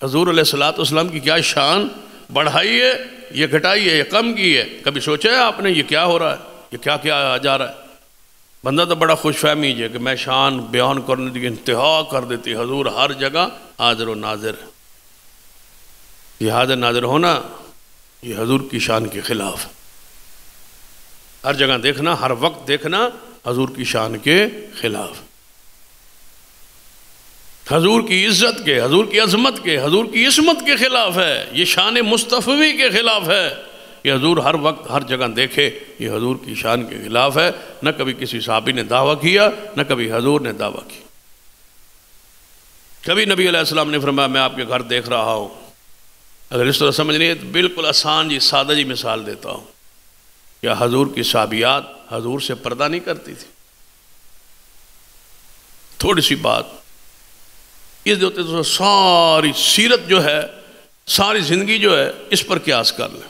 Speaker 1: हजूर सलाम की क्या शान? बढ़ाई है, ये घटाई है, ये कम की है। कभी सोचा है आपने ये क्या हो रहा है? ये क्या क्या आ जा रहा है? बंदा तो बड़ा खुश फहमी है कि मैं शान बयान करने की इंतहा कर देती हजूर, हर जगह हाजिर नाजिर। ये हाजिर नाजिर होना, ये हजूर की शान के खिलाफ। हर जगह देखना, हर वक्त देखना, हजूर की शान के खिलाफ। हजूर की इज़्ज़त के, हजूर की अजमत के, हजूर की इसमत के खिलाफ है। ये शान मुस्तफ़ी के खिलाफ है। कि हजूर हर वक्त, हर जगह देखे, ये हजूर की शान के खिलाफ है। न कभी किसी साहबी ने दावा किया, न कभी हजूर ने दावा किया। कभी नबी अलैहिस्सलाम ने फरमाया, मैं आपके घर देख रहा हूँ। अगर इस तरह समझ नहीं है तो बिल्कुल आसान जी, सादा जी मिसाल देता हूँ। क्या हजूर की साबियात हजूर से पर्दा नहीं करती थी। थोड़ी सी बात जो होते तो सारी सीरत जो है, सारी ज़िंदगी जो है, इस पर क्यास कर लें।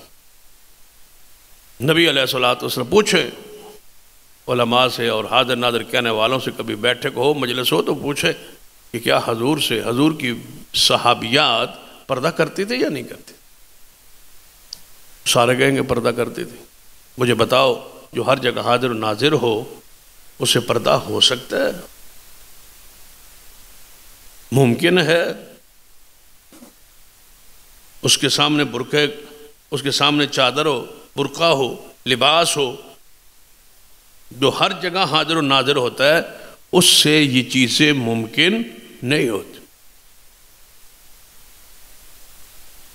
Speaker 1: नबी सलाम पूछे, उलमा से और हाजिर नादर कहने वालों से कभी बैठक हो, मजलिस हो तो पूछे कि क्या हजूर से हजूर की सहाबियात पर्दा करती थी या नहीं करती? सारे कहेंगे पर्दा करती थी। मुझे बताओ, जो हर जगह हाजिर नाजिर हो, उसे पर्दा हो सकता है? मुमकिन है। उसके सामने बुरके, उसके सामने चादर हो, बुरका हो, लिबास हो, जो हर जगह हाजिर नाजिर होता है, उससे ये चीज़ें मुमकिन नहीं होती।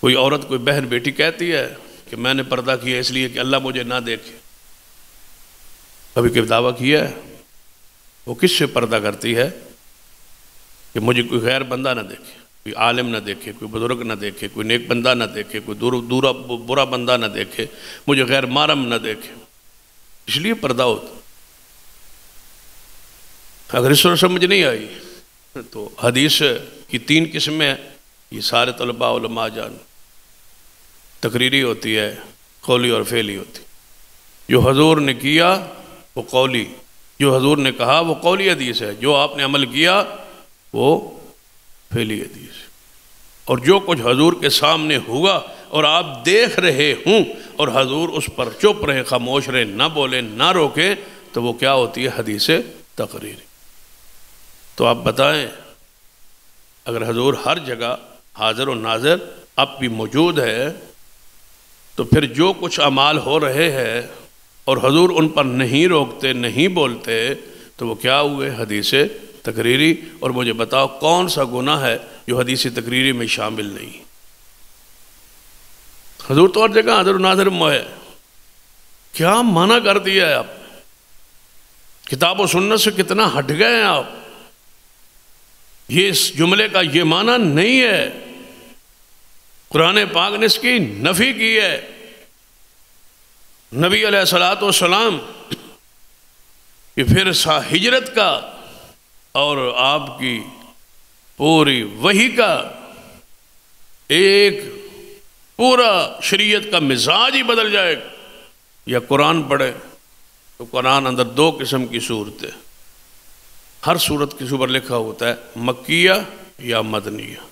Speaker 1: कोई औरत, कोई बहन, बेटी कहती है कि मैंने पर्दा किया इसलिए कि अल्लाह मुझे ना देखे। कभी कभी दावा किया है वो किससे पर्दा करती है? कि मुझे कोई गैर बंदा ना देखे, कोई आलिम ना देखे, कोई बुज़ुर्ग ना देखे, कोई नेक बंदा ना देखे, कोई दूर, दूरा बुरा बंदा ना देखे, मुझे गैर मारम ना देखे। इसलिए पर्दा होता अगर इस समझ नहीं आई तो हदीस की तीन किस्में ये सारे तलबा जान। तकरीरी होती है, कौली और फेली होती। जो हजूर ने किया, वो कौली। जो हजूर ने कहा, वो कौली हदीस है। जो आपने अमल किया वो फेली हदीस और जो कुछ हजूर के सामने हुआ और आप देख रहे हूँ और हजूर उस पर चुप रहे, खामोश रहे, ना बोले, ना रोके तो वो क्या होती है? हदीस तकरीर। तो आप बताएँ, अगर हजूर हर जगह हाजिर और नाजिर अब भी मौजूद है तो फिर जो कुछ अमाल हो रहे हैं और हजूर उन पर नहीं रोकते, नहीं बोलते तो वो क्या हुए? हदीस तकरीरी और मुझे बताओ कौन सा गुना है जो हदीसी तकरीरी में शामिल नहीं हजूर तो हर जगह हजर नाजर मोह क्या माना कर दिया है आप? किताब सुनने से कितना हट गए हैं आप? ये इस जुमले का ये माना नहीं है। कुरान पाक ने इसकी नफ़ी की है। नबी सलाम कि फिर सा हिजरत का और आपकी पूरी वही का एक पूरा शरीयत का मिजाज ही बदल जाएगा या कुरान पढ़े तो कुरान अंदर दो किस्म की सूरत है। हर सूरत के ऊपर लिखा होता है, मक्किया या मदनिया।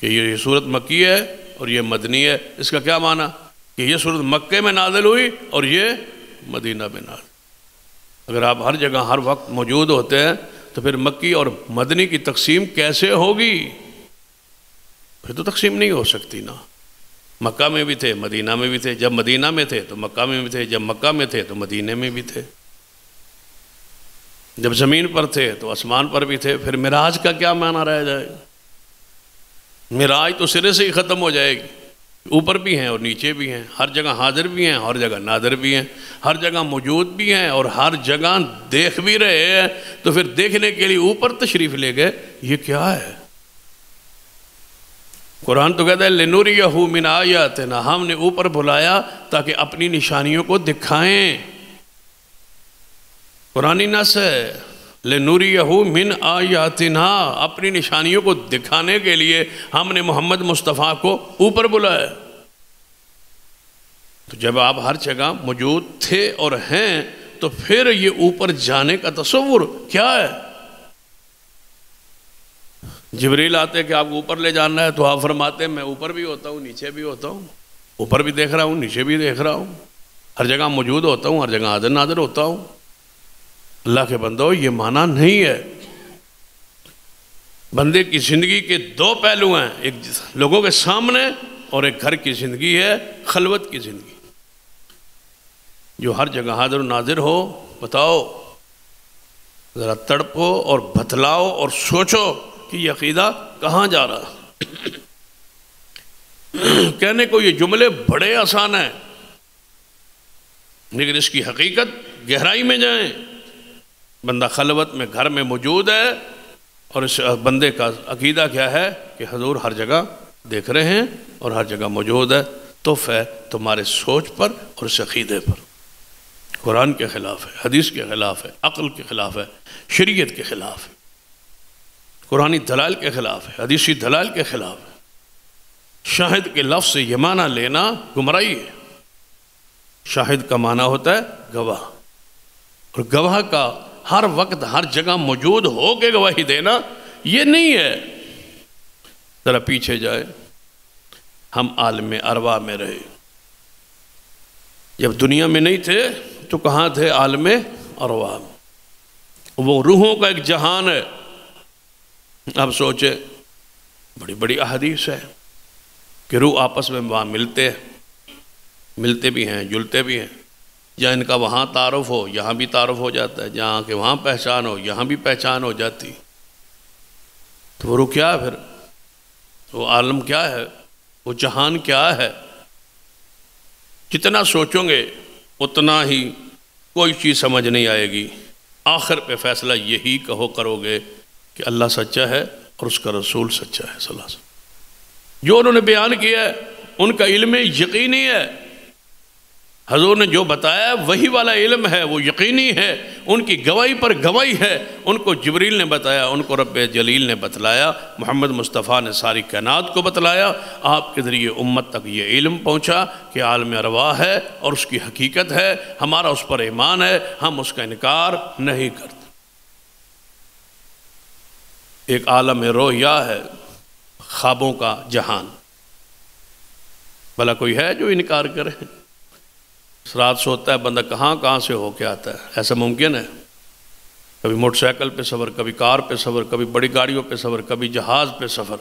Speaker 1: कि ये सूरत मक्की है और ये मदनी है। इसका क्या माना? कि ये सूरत मक्के में नादिल हुई और ये मदीना में नादिल अगर आप हर जगह, हर वक्त मौजूद होते हैं तो फिर मक्की और मदनी की तकसीम कैसे होगी? फिर तो तकसीम नहीं हो सकती ना। मक्का में भी थे, मदीना में भी थे। जब मदीना में थे तो मक्का में भी थे। जब मक्का में थे तो मदीने में भी थे। जब ज़मीन पर थे तो आसमान पर भी थे। फिर मिराज का क्या माना रह जाएगा मिराज तो सिरे से ही ख़त्म हो जाएगी। ऊपर भी हैं और नीचे भी हैं। हर जगह हाजिर भी हैं, हर जगह नादिर भी हैं। हर जगह मौजूद भी हैं और हर जगह देख भी रहे हैं। तो फिर देखने के लिए ऊपर तशरीफ़ ले गए, ये क्या है? कुरान तो कहता है लेनूरी यहू मिन आयात ना हमने ऊपर बुलाया ताकि अपनी निशानियों को दिखाएँ। कुरानी नस है। लेनूरी यहू मिन आयातिना, अपनी निशानियों को दिखाने के लिए हमने मोहम्मद मुस्तफ़ा को ऊपर बुलाया। तो जब आप हर जगह मौजूद थे और हैं तो फिर ये ऊपर जाने का तस्वुर क्या है? जबरील आते कि आपको ऊपर ले जाना है तो आप फरमाते मैं ऊपर भी होता हूँ, नीचे भी होता हूँ। ऊपर भी देख रहा हूँ, नीचे भी देख रहा हूँ। हर जगह मौजूद होता हूँ, हर जगह हाजिर नाजिर होता हूँ। अल्लाह के बंदो, ये माना नहीं है। बंदे की ज़िंदगी के दो पहलू हैं, एक लोगों के सामने और एक घर की ज़िंदगी है, खलवत की ज़िंदगी। जो हर जगह हाजिर नाजिर हो, बताओ, ज़रा तड़पो और बतलाओ और सोचो कि ये अकीदा कहाँ जा रहा [CLEARS THROAT] कहने को ये जुमले बड़े आसान हैं, लेकिन इसकी हकीकत गहराई में जाएँ। बंदा खलवत में घर में मौजूद है और इस बंदे का अकीदा क्या है कि हजूर हर जगह देख रहे हैं और हर जगह मौजूद है। तुफ है तुम्हारे सोच पर और इस अकीदे पर। कुरान के ख़िलाफ़ है, हदीस के ख़िलाफ़ है, अक़ल के ख़िलाफ़ है, शरीयत के ख़िलाफ़ है, कुरानी दलाल के ख़िलाफ़ है, हदीसी दलाल के ख़िलाफ़ है। शाहिद के लफ्ज़ से ये माना लेना गुमराही है। शाहिद का माना होता है गवाह। और गवाह का हर वक्त हर जगह मौजूद हो के गवाही देना, ये नहीं है। ज़रा पीछे जाए। हम आलम अरवा में रहे। जब दुनिया में नहीं थे तो कहाँ थे आलम अरवा? वो रूहों का एक जहान है। अब सोचे, बड़ी बड़ी अहदीस है कि रूह आपस में वहाँ मिलते हैं। मिलते भी हैं, जुलते भी हैं। जहाँ इनका वहाँ तारफ़ हो, यहाँ भी तारफ़ हो जाता है, जहाँ के वहाँ पहचान हो, यहाँ भी पहचान हो जाती। तो वो क्या है फिर? वो आलम क्या है? वो जहान क्या है? जितना सोचोगे, उतना ही कोई चीज़ समझ नहीं आएगी। आखिर पे फैसला यही कहो करोगे कि अल्लाह सच्चा है और उसका रसूल सच्चा है सलाह जो उन्होंने बयान किया है, उनका इल्म यकीनी है। हजूर ने जो बताया, वही वाला इल्म है, वो यकीनी है, उनकी गवाही पर गवाही है। उनको जबरील ने बताया, उनको रब जलील ने बतलाया, मोहम्मद मुस्तफ़ा ने सारी कैनात को बतलाया, आपके ज़रिए उम्मत तक ये इल्म पहुँचा कि आलम रवा है और उसकी हकीकत है, हमारा उस पर ईमान है, हम उसका इनकार नहीं करते। एक आलम रोया है, ख्वाबों का जहान। भला कोई है जो इनकार करे? रात सोता है, बंदा कहाँ कहाँ से होके आता है? ऐसा मुमकिन है? कभी मोटरसाइकिल पे सफ़र, कभी कार पे सफ़र, कभी बड़ी गाड़ियों पे सफ़र, कभी जहाज़ पे सफ़र।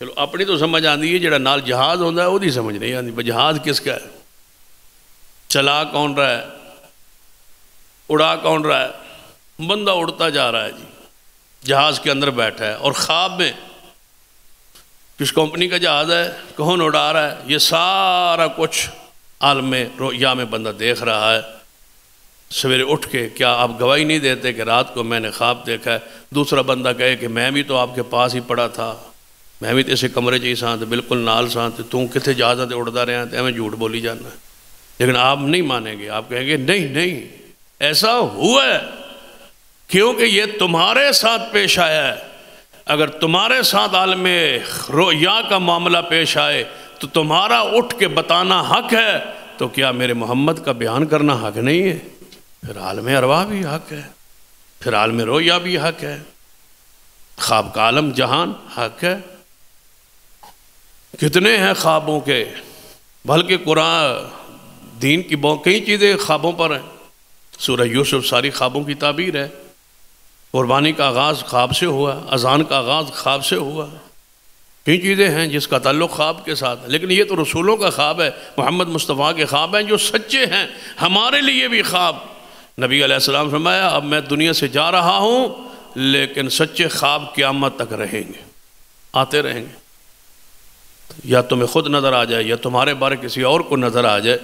Speaker 1: चलो, अपनी तो समझ आती है जरा नाल जहाज़ होता है वो समझ नहीं आती जहाज़ किसका है? चला कौन रहा है? उड़ा कौन रहा है? बंदा उड़ता जा रहा है जी। जहाज़ के अंदर बैठा है, और ख्वाब में किस कंपनी का जहाज़ है? कौन उड़ा रहा है? ये सारा कुछ आलम रोया में बंदा देख रहा है। सवेरे उठ के, क्या आप गवाही नहीं देते कि रात को मैंने ख्वाब देखा है? दूसरा बंदा कहे कि मैं भी तो आपके पास ही पड़ा था। मैं भी तो इसे कमरे च ही सा बिल्कुल नाल सा, तू कितने जहाज़ा से उड़ता रहा तो एवं झूठ बोली जाना लेकिन आप नहीं मानेंगे, आप कहेंगे, नहीं नहीं, ऐसा हुआ है, क्योंकि ये तुम्हारे साथ पेश आया है। अगर तुम्हारे साथ आलम रोया का मामला पेश आए तो तुम्हारा उठ के बताना हक है। तो क्या मेरे मोहम्मद का बयान करना हक नहीं है? फिर आलम अरवा भी हक है। फिर आलम रोया भी हक है। ख्वाब का आलम जहान हक है। कितने हैं ख्वाबों के? बल्कि कुरान, दीन की बहुत, कई चीज़ें ख्वाबों पर हैं। सूरह यूसुफ सारी ख्वाबों की ताबीर है। कुर्बानी का आगाज़ ख्वाब से हुआ, अजान का आगाज़ ख्वाब से हुआ। कई चीज़ें हैं जिसका ताल्लुक़ ख्वाब के साथ लेकिन ये तो रसूलों का ख्वाब है, मोहम्मद मुस्तफ़ा के ख्वाब हैं जो सच्चे हैं, हमारे लिए भी ख्वाब। नबी अलैहिस्सलाम फरमाया, अब मैं दुनिया से जा रहा हूँ, लेकिन सच्चे ख्वाब क़्यामत तक रहेंगे, आते रहेंगे। या तुम्हें ख़ुद नज़र आ जाए, या तुम्हारे बारे किसी और को नज़र आ जाए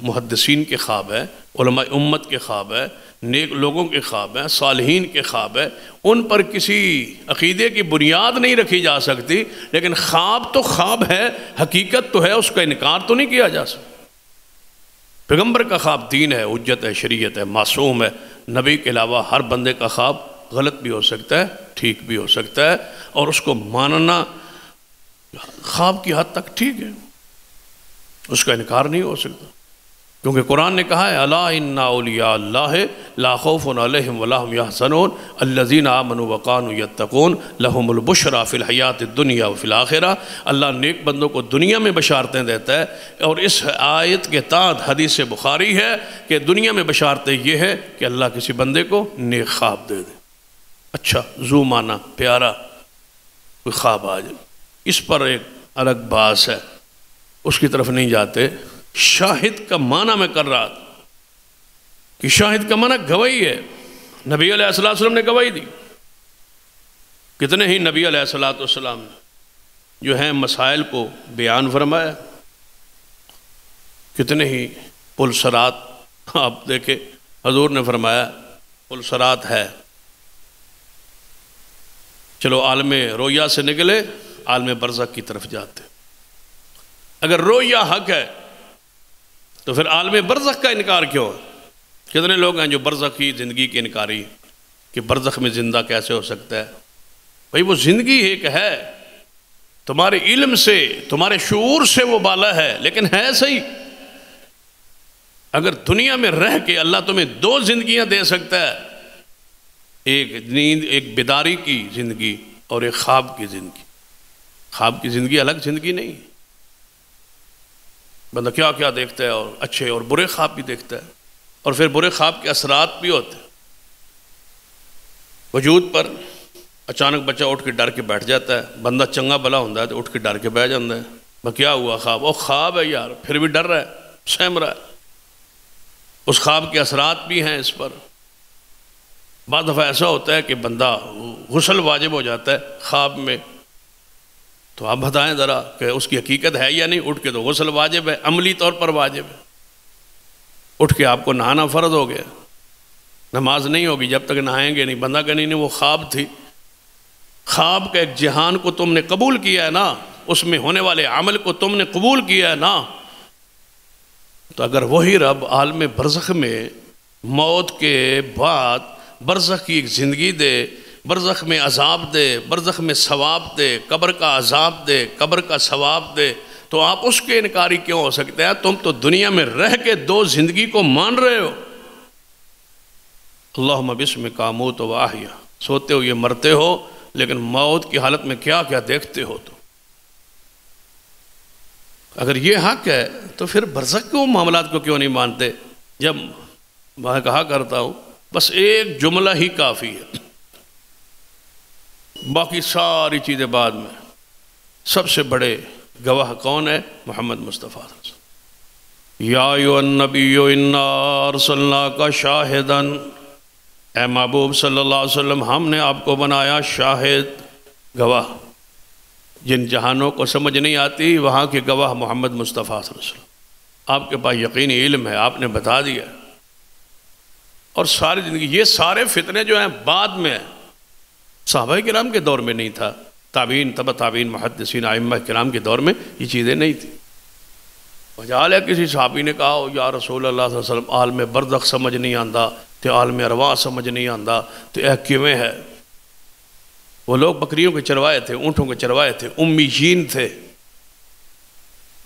Speaker 1: मुहदसिन के ख्वाब है उम्मत के ख्वाब है नेक लोगों के ख्वाब हैं, सालहीन के ख्वाब हैं। उन पर किसी अकीदे की बुनियाद नहीं रखी जा सकती, लेकिन ख्वाब तो ख्वाब है, हकीकत तो है, उसका इनकार तो नहीं किया जा सकता। पैगंबर का ख्वाब दीन है, उज्जत है, शरीयत है, मासूम है। नबी के अलावा हर बंदे का ख्वाब गलत भी हो सकता है, ठीक भी हो सकता है, और उसको मानना ख्वाब की हद तक ठीक है। उसका इनकार नहीं हो सकता। क्योंकि कुरान ने कहा है, अला लाखौफ़ वलाम यासनून अल्लजीन आमन वक़ान यत्तकून फ़िल हयात दुनिया फ़िल आखिरा। अल्लाह नेक बंदों को दुनिया में बशारतें देता है, और इस आयत के ताद हदीस बुखारी है कि दुनिया में बशारतें ये है कि अल्लाह किसी बंदे को नेक ख्वाब दे दे। अच्छा जू माना, प्यारा, कोई ख्वाब आ जाए। इस पर एक अलग बास है, उसकी तरफ़ नहीं जाते। शाहिद का माना मैं कर रहा था। कि शाहिद का माना गवाही है। नबी अलैहिस्सलाम ने गवाही दी। कितने ही नबी अलैहिस्सलाम ने जो हैं मसाइल को बयान फरमाया। कितने ही पुलसरात आप देखे, हजूर ने फरमाया, पुलसरात है। चलो आलम रोया से निकले, आलम बरज़क की तरफ़ जाते। अगर रोया हक है तो फिर आलम बरज़ का इनकार क्यों? कितने लोग हैं जो बरज़ की ज़िंदगी की इनकारी कि बरज़ में ज़िंदा कैसे हो सकता है? भाई, वो ज़िंदगी एक है। तुम्हारे इल्म से, तुम्हारे शूर से वो बाला है, लेकिन है सही। अगर दुनिया में रह के अल्लाह तुम्हें दो जिंदगियाँ दे सकता है, एक नींद, एक बेदारी की ज़िंदगी और एक ख्वाब की ज़िंदगी। ख्वाब की ज़िंदगी अलग ज़िंदगी नहीं बंदा क्या क्या देखता है और अच्छे और बुरे ख्वाब भी देखता है और फिर बुरे ख्वाब के असरात भी होते हैं। वजूद पर अचानक बच्चा उठ के डर के बैठ जाता है, बंदा चंगा भला होता है तो उठ के डर के बह जाता है। वह क्या हुआ ख्वाब? वो ख्वाब है यार, फिर भी डर रहा है सहम रहा है। उस ख्वाब के असरात भी हैं इस पर। बाद दफ़ा ऐसा होता है कि बंदा गुसल वाजिब हो जाता है ख्वाब में। तो आप बताएँ ज़रा कि उसकी हकीकत है या नहीं? उठ के तो गसल वाजिब है, अमली तौर पर वाजिब है। उठ के आपको नहाना फ़र्ज़ हो गया। नमाज़ नहीं होगी, जब तक नहाएँगे नहीं। बंदा का नहीं वो ख्वाब थी। ख्वाब के एक जहान को तुमने कबूल किया है ना? उसमें होने वाले अमल को तुमने कबूल किया है ना? तो अगर वही रब आलम बरसख में मौत के बाद बरसख की एक ज़िंदगी दे बरज़ख में अजाब दे, बरज़ख में सवाब दे, कब्र का अजाब दे, कब्र का सवाब दे तो आप उसके इनकारी क्यों हो सकते हैं? तुम तो दुनिया में रह के दो ज़िंदगी को मान रहे हो। अल्लाह बिस्म कामो तो वाहिया सोते हो ये मरते हो, लेकिन मौत की हालत में क्या क्या देखते हो तो अगर ये हक है तो फिर बरसक क्यों मामला को क्यों नहीं मानते? जब मैं कहा करता हूँ, बस एक जुमला ही काफ़ी है। बाकी सारी चीज़ें बाद में। सबसे बड़े गवाह कौन है? मोहम्मद मुस्तफ़ा यानबीन्ना का शाहिदन। ए महबूब सल्लल्लाहु अलैहि वसल्लम, हमने आपको बनाया शाहिद गवाह। जिन जहानों को समझ नहीं आती, वहाँ के गवाह मोहम्मद मुस्तफ़ा आपके पास यकीनी इल्म है, आपने बता दिया। और सारी ज़िंदगी, ये सारे फितने जो हैं, बाद में साहबा कराम के दौर में नहीं था। ताबीन, तब ताबीन महदसिन आयम कराम के दौर में ये चीज़ें नहीं थी। मजाल है, किसी साहबी ने कहा या रसूल अल्लाह वसलम आलम बरदख समझ नहीं आता तो आलम अरवा समझ नहीं आता तो यह किमें है? वो लोग बकरियों के चरवाए थे, ऊँटों के चरवाए थे, उम्मीजीन थे।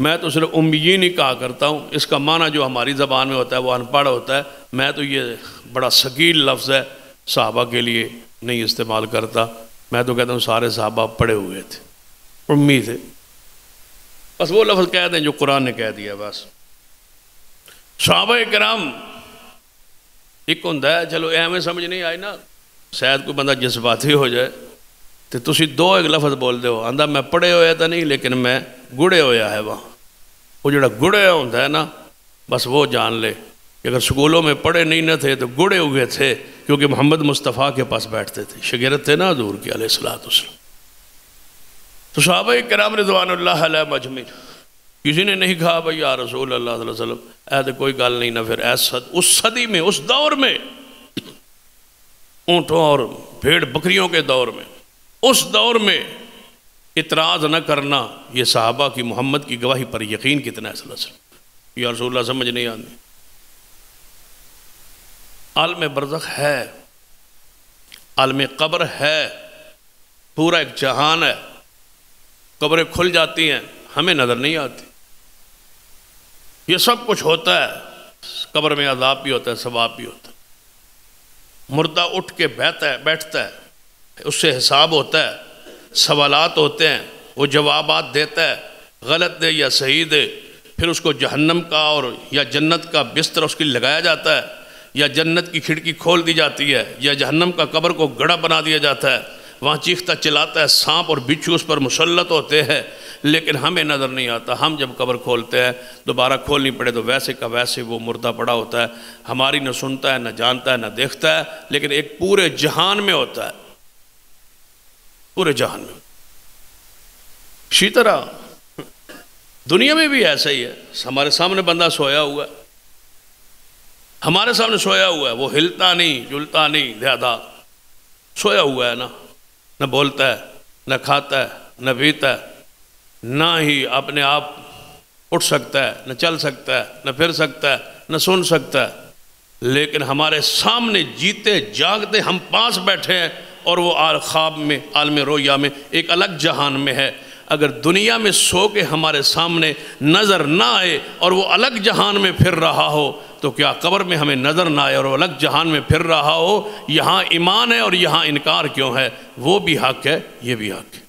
Speaker 1: मैं तो सिर्फ़ उम्मीजीन ही कहा करता हूँ। इसका माना जो हमारी ज़बान में होता है, वो अनपढ़ होता है। मैं तो ये बड़ा शकील लफ्ज़ है साहबा के लिए। नहीं इस्तेमाल करता। मैं तो कहता हूँ, सारे साहबा पढ़े हुए थे। उम्मी थे बस वो लफ्ज़ कह दें जो कुरान ने कह दिया, बस। साहब कराम एक होंगे चलो एवं समझ नहीं आई ना, शायद कोई बंदा जज्बाती हो जाए तो तुम दो एक लफज बोल दो आंदा, मैं पढ़े होया तो नहीं, लेकिन मैं गुड़े होया है वहाँ। वो जो गुड़े होता है ना, बस वो जान ले। कि अगर स्कूलों में पढ़े नहीं न थे तो गुड़े हुए थे, क्योंकि मोहम्मद मुस्तफ़ा के पास बैठते थे। शगरत थे ना दूर के अलैहिस्सलातु तो साहब कराम रिजवान मजमिन किसी ने नहीं कहा, भाई यार रसूल अल्लाह वसल्लम ऐसे कोई गल नहीं ना, फिर ऐस उस सदी में, उस दौर में, ऊँटों और भेड़ बकरियों के दौर में, उस दौर में इतराज़ न करना, ये साहबा की मोहम्मद की गवाही पर यकीन कितना है वसल्लम? या रसूल्ला समझ नहीं आती। आलम बरज़ है, आलम कब्र है, पूरा एक जहान है। कब्रें खुल जाती हैं, हमें नज़र नहीं आती। ये सब कुछ होता है, कब्र में अजाब भी होता है, सवाब भी होता है। मुर्दा उठ के बहता है, बैठता है, उससे हिसाब होता है, सवालात होते हैं, वो जवाब देता है, गलत दे या सही दे फिर उसको जहन्नम का और या जन्नत का बिस्तर उसके लगाया जाता है या जन्नत की खिड़की खोल दी जाती है, या जहन्नम का कब्र को गड़ा बना दिया जाता है, वहाँ चीखता चिल्लाता है, सांप और बिच्छू उस पर मुसलत होते हैं, लेकिन हमें नज़र नहीं आता। हम जब कब्र खोलते हैं, दोबारा खोलनी पड़े तो वैसे का वैसे वो मुर्दा पड़ा होता है। हमारी न सुनता है, न जानता है, न देखता है, लेकिन एक पूरे जहान में होता है। पूरे जहान में। इसी तरह, दुनिया में भी ऐसा ही है। हमारे सामने बंदा सोया हुआ है। हमारे सामने सोया हुआ है, वो हिलता नहीं, जुलता नहीं, ज़्यादा। सोया हुआ है ना, न बोलता है, न खाता है, न पीता है, ना ही अपने आप उठ सकता है, न चल सकता है, न फिर सकता है, न सुन सकता है। लेकिन हमारे सामने जीते, जागते हम पास बैठे हैं और वो आल ख्वाब में, आलम रोया में, एक अलग जहान में है। अगर दुनिया में सो के हमारे सामने नज़र ना आए और वो अलग जहान में फिर रहा हो तो क्या कब्र में हमें नज़र ना आए और अलग जहान में फिर रहा हो? यहाँ ईमान है और यहाँ इनकार क्यों है? वो भी हक है, ये भी हक है।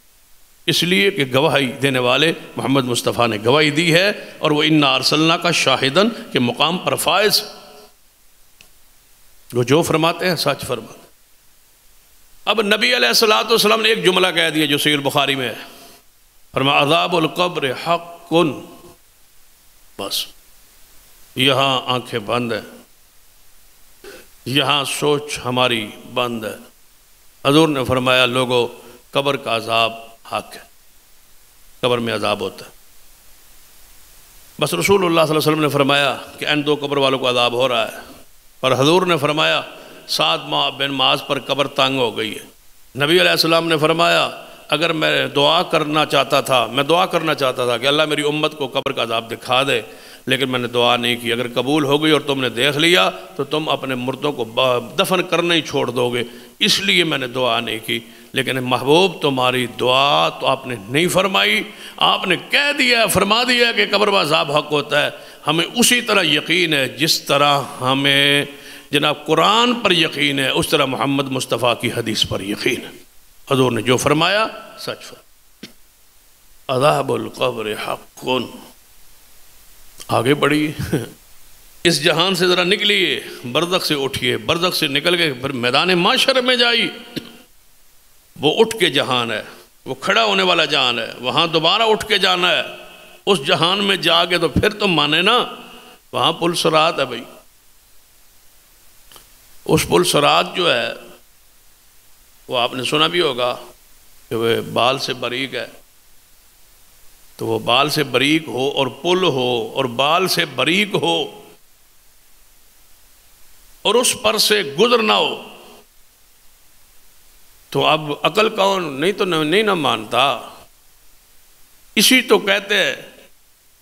Speaker 1: इसलिए कि गवाही देने वाले मोहम्मद मुस्तफ़ा ने गवाही दी है और वो इन अरसल्ला का शाहिदन के मुकाम पर फायज। वो जो फरमाते हैं, सच फरमाते अब नबी सलाम ने एक जुमला कह दिया जो सैर बुखारी में है। फरमा अजाबुल्कब्र हक बस। यहाँ आँखें बंद हैं। यहाँ सोच हमारी बंद है। हजूर ने फरमाया, लोगों, कब्र का अजाब हक है। कब्र में अजाब होता है। बस रसूल अल्लाह वसल्लम ने फरमाया कि इन दो कब्र वालों को अजाब हो रहा है। और हजूर ने फरमाया सात माह बिन माज पर कब्र तंग हो गई है। नबी अलैहिस्सलाम ने फरमाया, अगर मैं दुआ करना चाहता था, मैं दुआ करना चाहता था कि अल्लाह मेरी उम्मत को कब्र का अजाब दिखा दे लेकिन मैंने दुआ नहीं की। अगर कबूल हो गई और तुमने देख लिया तो तुम अपने मुर्दों को दफन करना ही छोड़ दोगे। इसलिए मैंने दुआ नहीं की। लेकिन महबूब, तुम्हारी दुआ तो आपने नहीं फरमाई। आपने कह दिया, फरमा दिया कि कब्र बाजाब हक होता है। हमें उसी तरह यकीन है, जिस तरह हमें जनाब कुरान पर यकीन है, उस तरह मोहम्मद मुस्तफ़ा की हदीस पर यकीन है। हजूर ने जो फरमाया, सच फर। अदाबुल्कब्र हक़ आगे बढ़ी इस जहान से ज़रा निकलिए बरदक से उठिए। बरदक से निकल के फिर मैदान माशर में जाइए वो उठ के जहान है, वो खड़ा होने वाला जहान है, वहाँ दोबारा उठ के जाना है। उस जहान में जाके तो फिर तो माने ना, वहाँ पुल सरात है भाई। उस पुल सरात जो है, वो आपने सुना भी होगा कि वह बाल से बरीक है। तो वो बाल से बरीक हो और पुल हो और बाल से बरीक हो और उस पर से गुजरना हो। तो अब अकल कौन? नहीं तो नहीं ना मानता। इसी तो कहते हैं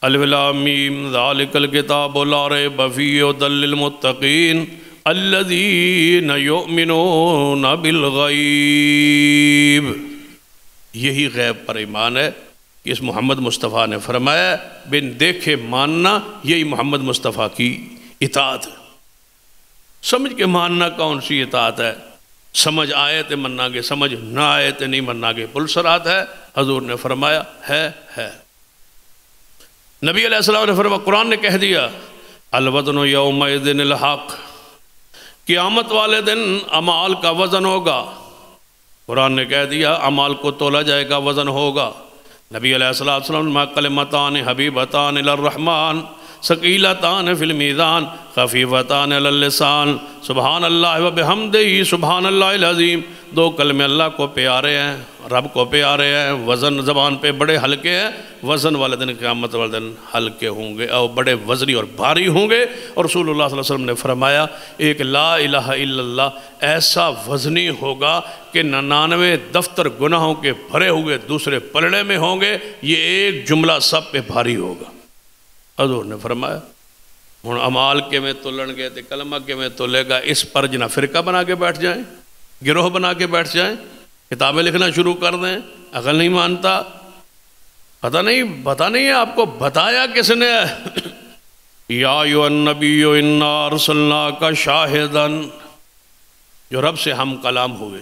Speaker 1: अलविलामीम ज़ालिकल किताब लारे बफ़ी दलमतकीन अल्लदीन युमिनून बिलगैब यही गैब पर ईमान है। इस मोहम्मद मुस्तफ़ा ने फरमाया, बिन देखे मानना, यही मोहम्मद मुस्तफ़ा की इतात है। समझ के मानना कौन सी इतात है? समझ आए तो मनागे समझ, ना आए तो नहीं मनागे पुलसरात है। हजूर ने फरमाया, है है। नबी अलैहिस्सलाम ने फरमा कुरान ने कह दिया, अलवदन यौम दिन हक, क़ियामत वाले दिन अमाल का वज़न होगा। कुरान ने कह दिया, अमाल को तोला जाएगा, वज़न होगा। नबी सलाम कलमतान हबीबतान रहमान। सकीलतान फिल्मीदान खफीफ़तान लसान। सुबहान अल्लाह वबहमद ही सुबहान अल्लाज़ीम दो कलमे अल्लाह को प्यारे हैं, रब को प्यारे हैं, वज़न ज़बान पे बड़े हल्के हैं, वज़न वाले दिन क़्यामत वाले दिन हल्के होंगे, और बड़े वज़नी और भारी होंगे। और रसूल वसल्लम ने फरमाया, एक ला इल्लल्लाह, ऐसा वज़नी होगा कि ननानवे दफ्तर गुनाहों के भरे हुए दूसरे पलड़े में होंगे, ये एक जुमला सब पे भारी होगा। हजूर ने फरमाया हूँ अमाल किमें तुलन गए तो कलमा के में तुलेगा, इस पर जना फिरका बना के बैठ जाए, गिरोह बना के बैठ जाए, किताबें लिखना शुरू कर दें, अकल नहीं मानता। पता नहीं पता नहीं है आपको, बताया किसने? या यो नबी यो इन्ना का शाहिदन। जो रब से हम कलाम हुए।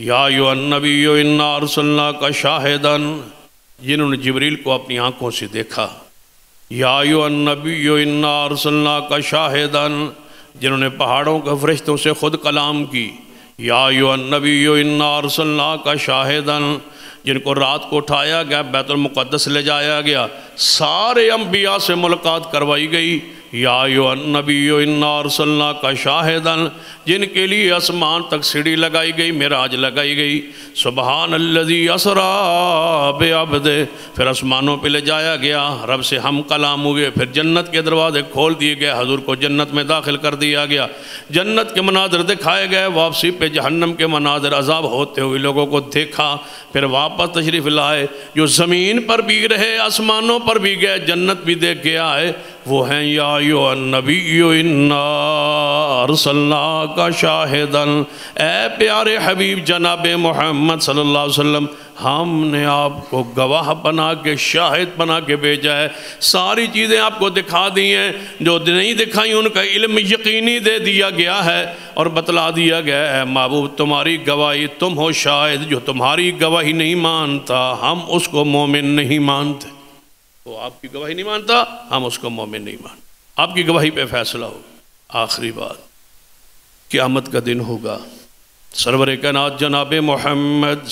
Speaker 1: या यो नबी इन्ना का शाहिदन। जिन्होंने जबरील को अपनी आँखों से देखा। याबी इन्ना का शाहिदन, जिन्होंने पहाड़ों के फरिश्तों से ख़ुद कलाम की। याबी इन्ना का शाहिदन, जिनको रात को उठाया गया बैतुलमुक़द्दस ले जाया गया। सारे अम्बिया से मुलाकात करवाई गई। या नबी इन्ना का शाहिदन, जिनके लिए आसमान तक सीढ़ी लगाई गई, मेराज लगाई गई। सुबहान अल्लदी असरा दे फिर आसमानों पे ले जाया गया। रब से हम कलाम हुए, फिर जन्नत के दरवाजे खोल दिए गए, हजूर को जन्नत में दाखिल कर दिया गया। जन्नत के मनाजर दिखाए गए, वापसी पे जहन्नम के मनाजर अजाब होते हुए लोगों को देखा। फिर वापस तशरीफ़ लाए, जो ज़मीन पर भी रहे, आसमानों पर भी गए, जन्नत भी देख के आए। वो हैं या का शाहिदन ए प्यारे हबीब जनाब मोहम्मद सल्लल्लाहु अलैहि वसल्लम हमने आपको गवाह बना के, शाहिद बना के भेजा है। सारी चीज़ें आपको दिखा दी हैं। जो नहीं दिखाई, उनका इल्म यकीनी दे दिया गया है और बतला दिया गया है, महबूब तुम्हारी गवाही, तुम हो शायद जो तुम्हारी गवाही नहीं मानता, हम उसको मोमिन नहीं मानते। वो आपकी गवाही नहीं मानता, हम उसको मोमिन नहीं मानते। आपकी गवाही पे फैसला हो। आखिरी बात, क़्यामत का दिन होगा। सरवर कैनात जनाब मोहम्मद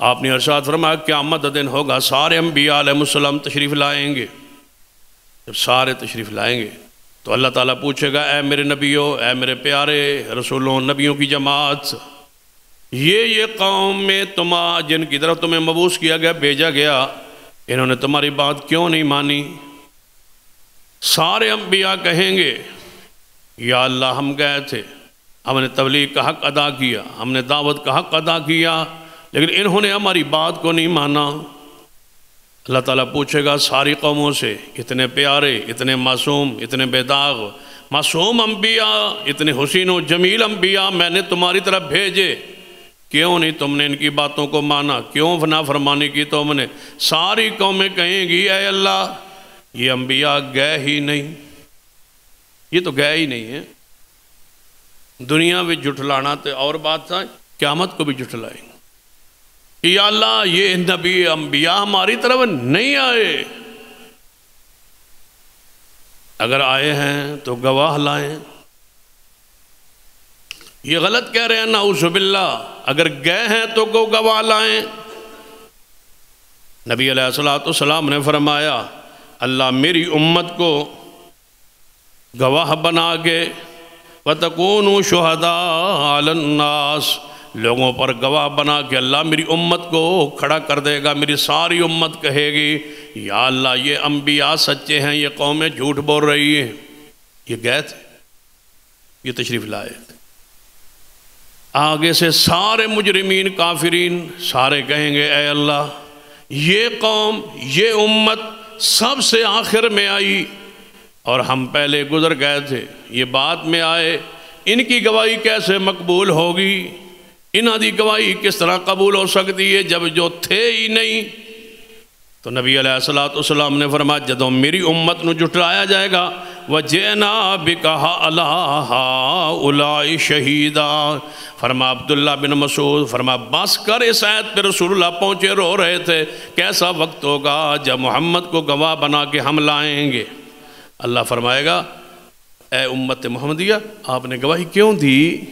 Speaker 1: आपने अरसाद फरमाया, क़्यामत दिन होगा। सारे अम्बिया मुसलम तशरीफ़ लाएँगे। जब सारे तशरीफ़ लाएँगे तो अल्लाह ताला पूछेगा, ए मेरे नबियों, ए मेरे प्यारे रसूलों, नबियों की जमात, ये ये कौम में तुम जिनकी तरफ़ तुम्हें मबूस किया गया, भेजा गया, इन्होंने तुम्हारी बात क्यों नहीं मानी? सारे अम्बिया कहेंगे, या अल्लाह, हम गए थे। हमने तबलीग का हक अदा किया, हमने दावत का हक अदा किया, लेकिन इन्होंने हमारी बात को नहीं माना। अल्लाह ताला पूछेगा, सारी कौमों से इतने प्यारे, इतने मासूम, इतने बेदाग, मासूम अम्बिया इतने हुसैन व जमील अम्बिया मैंने तुम्हारी तरफ़ भेजे। क्यों नहीं तुमने इनकी बातों को माना? क्यों ना फरमानी की तुमने? सारी कौमें कहेंगी अल्लाह ये अंबिया गए ही नहीं। ये तो गए ही नहीं है। दुनिया में जुटलाना तो और बात था क्यामत को भी जुटलाएँगे या अल्लाह, ये नबी अंबिया हमारी तरफ़ नहीं आए। अगर आए हैं तो गवाह लाएँ। ये गलत कह रहे हैं ना उसबिल्ला अगर गए हैं तो गो गवाह लाएँ। नबी सलाम ने फरमाया अल्लाह मेरी उम्मत को गवाह बना के, वतकून शहदा अलन्नास, लोगों पर गवाह बना के अल्लाह मेरी उम्मत को खड़ा कर देगा, मेरी सारी उम्मत कहेगी, या अल्लाह ये अम्बिया सच्चे हैं, ये कौमें झूठ बोल रही हैं। ये गए थे ये तशरीफ़ लाए थे आगे से सारे मुजरमीन, काफिरीन, सारे कहेंगे, ए अल्लाह, ये कौम, ये उम्मत सबसे आखिर में आई। और हम पहले गुजर गए थे, ये बात में आए, इनकी गवाही कैसे मकबूल होगी? इन्हों की गवाही किस तरह कबूल हो सकती है, जब जो थे ही नहीं? तो नबी सलाम ने फरमाया, जदों मेरी उम्मत न जुटाया जाएगा वह जैना भी कहा अल्लाह शहीदा। फरमा अब्दुल्ला बिन मसूद, फरमा बस कर इस आयत पर रसूलुल्लाह पहुँचे, रो रहे थे। कैसा वक्त होगा जब मोहम्मद को गवाह बना के हम लाएँगे? अल्लाह फरमाएगा, ए उम्मत मोहम्मदिया, आपने गवाही क्यों दी?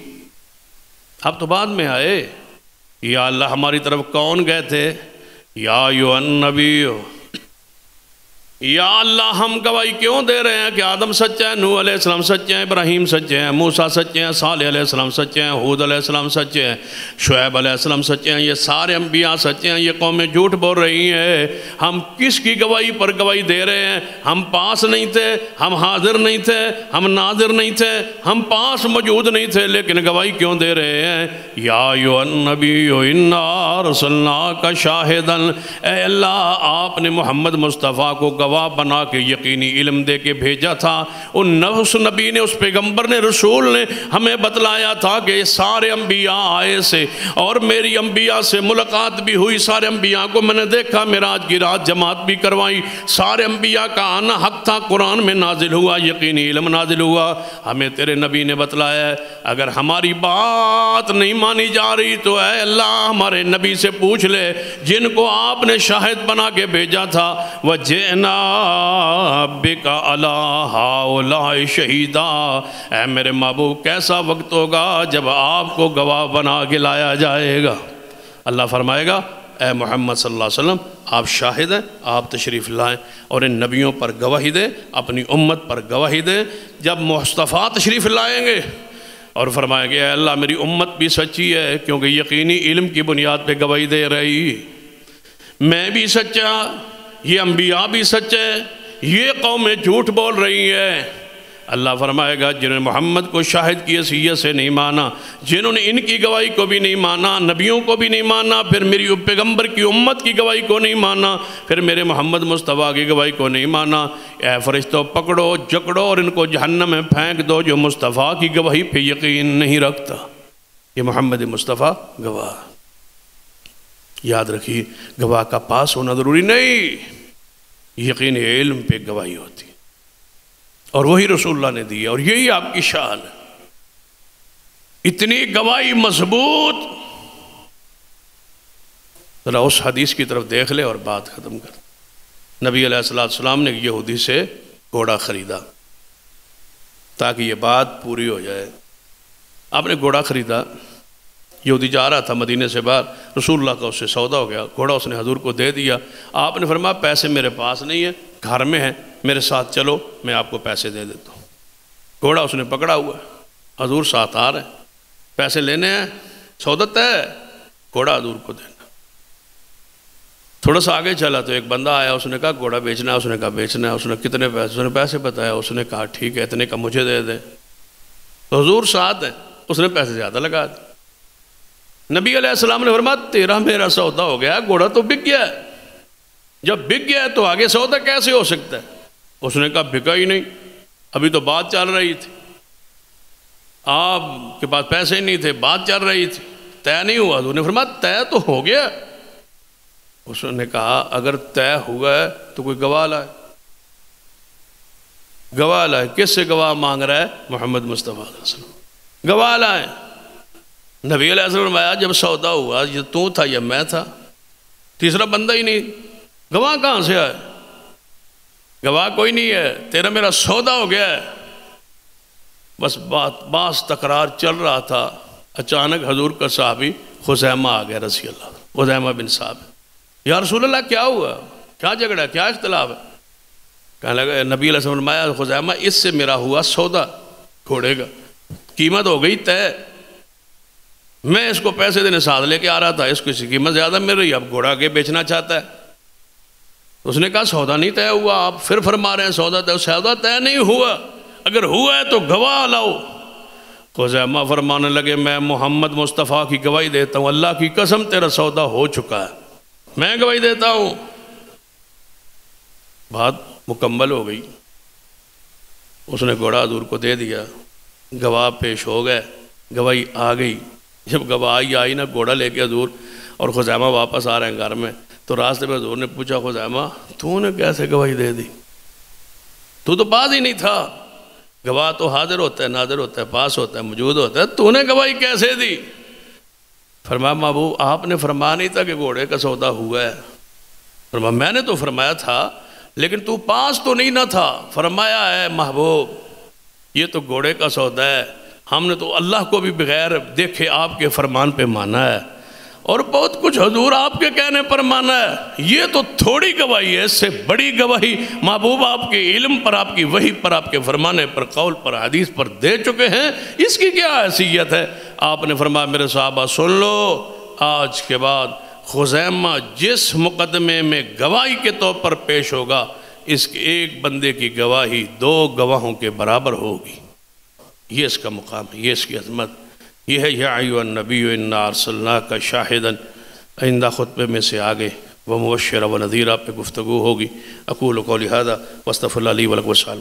Speaker 1: अब तो बाद में आए। या अल्लाह हमारी तरफ़ कौन गए थे? या यो नबी या अल्लाह, हम गवाही क्यों दे रहे हैं कि आदम सच्चे हैं नू अलैहिस्सलाम सच्चे हैं, इब्राहिम सच्चे हैं, मूसा सच्चे हैं साल अलैहिस्सलाम सच्चे हैं, हूद अलैहिस्सलाम सच्चे हैं, शुएब अलैहिस्सलाम सच्चे हैं, ये सारे अम्बिया सच्चे हैं, ये कौमें झूठ बोल रही हैं। हम किसकी गवाही पर गवाही दे रहे हैं? हम पास नहीं थे, हम हाजिर नहीं थे, हम नाजिर नहीं थे, हम पास मौजूद नहीं थे, लेकिन गवाही क्यों दे रहे हैं? या यो नबी यो इन्ना का शाहिदन। अल्लाह, आपने मोहम्मद मुस्तफ़ा को बना के यकीनी इल्म दे के भेजा था। उन नफ्स नबी ने, उस पैगंबर ने, रसूल ने हमें बतलाया था कि सारे अम्बिया आए से और मेरी अम्बिया से मुलाकात भी हुई। सारे अम्बिया को मैंने देखा मेरा आज की रात जमात भी करवाई। सारे अम्बिया का आना हक था, कुरान में नाजिल हुआ, यकीनी इलम नाजिल हुआ। हमें तेरे नबी ने बतलाया, अगर हमारी बात नहीं मानी जा रही तो है अल्लाह हमारे नबी से पूछ ले, जिनको आपने शाहिद बना के भेजा था। वह जेना बिका अला हाउला शहीदा। ए मेरे महबूब, कैसा वक्त होगा जब आपको गवाह बना के लाया जाएगा? अल्लाह फरमाएगा ए मोहम्मद सल्लल्लाहु अलैहि वसल्लम, आप शाहिद हैं, आप तशरीफ़ लाएँ और इन नबियों पर गवाही दें, अपनी उम्मत पर गवाही दें, जब मुस्तफ़ा तशरीफ़ लाएँगे। और फरमाएँगे अल्लाह, मेरी उम्मत भी सच्ची है, क्योंकि यकीनी इल्म की बुनियाद पे गवाही दे रही। मैं भी सच्चा ये अम्बिया भी सच है, ये कौमें झूठ बोल रही है। अल्लाह फरमाएगा, जिन्होंने मोहम्मद को शाहिद की सीयत से नहीं माना, जिन्होंने इनकी गवाही को भी नहीं माना, नबियों को भी नहीं माना, फिर मेरी पैगंबर की उम्मत की गवाही को नहीं माना, फिर मेरे मोहम्मद मुस्तफ़ा की गवाही को नहीं माना। ए फरिश्तों, पकड़ो, जकड़ो और इनको जहन्नम में फेंक दो, जो मुस्तफ़ा की गवाही पे यकीन नहीं रखता। ये मोहम्मद मुस्तफ़ा गवाह। याद रखिए, गवाह का पास होना ज़रूरी नहीं। यकीन इल्म पे गवाही होती और वही रसूल्ला ने दी और यही आपकी शान इतनी गवाही मज़बूत। ज़रा उस हदीस की तरफ़ देख ले और बात ख़त्म कर। नबी सलाम ने यहूदी से घोड़ा ख़रीदा, ताकि ये बात पूरी हो जाए। आपने घोड़ा ख़रीदा? यहूदी जा रहा था मदीने से बाहर रसूल्ला का उससे सौदा हो गया, घोड़ा उसने हजूर को दे दिया। आपने फरमाया, पैसे मेरे पास नहीं है, घर में है, मेरे साथ चलो, मैं आपको पैसे दे देता हूँ। घोड़ा उसने पकड़ा हुआ, हजूर साथ आ रहे हैं। पैसे लेने हैं, सौदा तय घोड़ा हजूर को देना। थोड़ा सा आगे चला तो एक बंदा आया, उसने कहा, घोड़ा बेचना है, उसने कहा, बेचना है, उसने कितने पैसे, उसने पैसे बताया उसने कहा, ठीक है, इतने का मुझे दे दे। तो हजूर साथ है, उसने पैसे ज़्यादा लगा दिए। नबी अलैहिस्सलाम ने फरमाया, तेरा मेरा सौदा हो गया, घोड़ा तो बिक गया जब बिक गया तो आगे सौदा कैसे हो सकता है? उसने कहा, बिका ही नहीं। अभी तो बात चल रही थी। आपके पास पैसे ही नहीं थे, बात चल रही थी। तय नहीं हुआ। तो फरमाया, तय तो हो गया। उसने कहा, अगर तय हुआ है तो कोई गवाह लाए। गवाह लाए। किससे गवाह मांग रहा है? मोहम्मद मुस्तफ़ा गवाह लाए। नबी आया जब सौदा हुआ, ये तू था, या मैं था। तीसरा बंदा ही नहीं। गवाह कहाँ से आए गवाह कोई नहीं है, तेरा मेरा सौदा हो गया है। बस बात, बास तकरार चल रहा था। अचानक हजूर का साहबी खुजैमा आ गया रसी अल्लाह खुजैमा बिन साहब। यार रसूल अल्लाह क्या हुआ? क्या झगड़ा है क्या इख्तलाफ? है कहने लगा नबी फरमाया खुजैमा इससे मेरा हुआ सौदा। घोड़े का। कीमत हो गई तय। मैं इसको पैसे देने साथ लेके आ रहा था इसको इसकी कीमत ज़्यादा मिल रही अब घोड़ा के बेचना चाहता है। उसने कहा, सौदा नहीं तय हुआ, आप फिर फरमा रहे हैं, सौदा तय सौदा तय नहीं हुआ। अगर हुआ है तो गवाह लाओ। खुजैमा फरमाने लगे, मैं मोहम्मद मुस्तफ़ा की गवाही देता हूँ, अल्लाह की कसम, तेरा सौदा हो चुका है। मैं गवाही देता हूँ। बात मुकम्मल हो गई। उसने घोड़ा दूर को दे दिया, गवाह पेश हो गए, गवाही आ गई। जब गवाही आई ना घोड़ा लेके हजूर और खुजैमा वापस आ रहे हैं घर में तो रास्ते में हजूर ने पूछा, खुजैमा, तूने कैसे गवाही दे दी? तू तो पास ही नहीं था। गवाह तो हाजिर होता है, नाजिर होता है, पास होता है, मौजूद होता है। तूने गवाही कैसे दी? फरमा महबूब, आपने फरमा नहीं था कि घोड़े का सौदा हुआ है। फरमा मैंने तो फरमाया था, लेकिन तू पास तो नहीं ना था। फरमाया है, महबूब, ये तो घोड़े का सौदा है। हमने तो अल्लाह को भी बगैर देखे आपके फरमान पे माना है। और बहुत कुछ हजूर आपके कहने पर माना है। ये तो थोड़ी गवाही है, इससे बड़ी गवाही महबूब आपके इल्म पर, आपकी वही पर, आपके फरमाने पर, कौल पर, हदीस पर दे चुके हैं। इसकी क्या हैसियत है? आपने फरमाया, मेरे साहबा, सुन लो, आज के बाद खुजैमा जिस मुकदमे में गवाही के तौर पर पेश होगा, इसके एक बंदे की गवाही दो गवाहों के बराबर होगी। ये इसका मुकाम है ये इसकी अजमत। ये है, या नबी अरसल्ला का शाहिदन। आइंदा खुतबे में से आगे, व मुबशर व नज़ीरा पे गुफ्तु होगी। अकूल को लिहाजा वस्तफ़ल वलक वसाल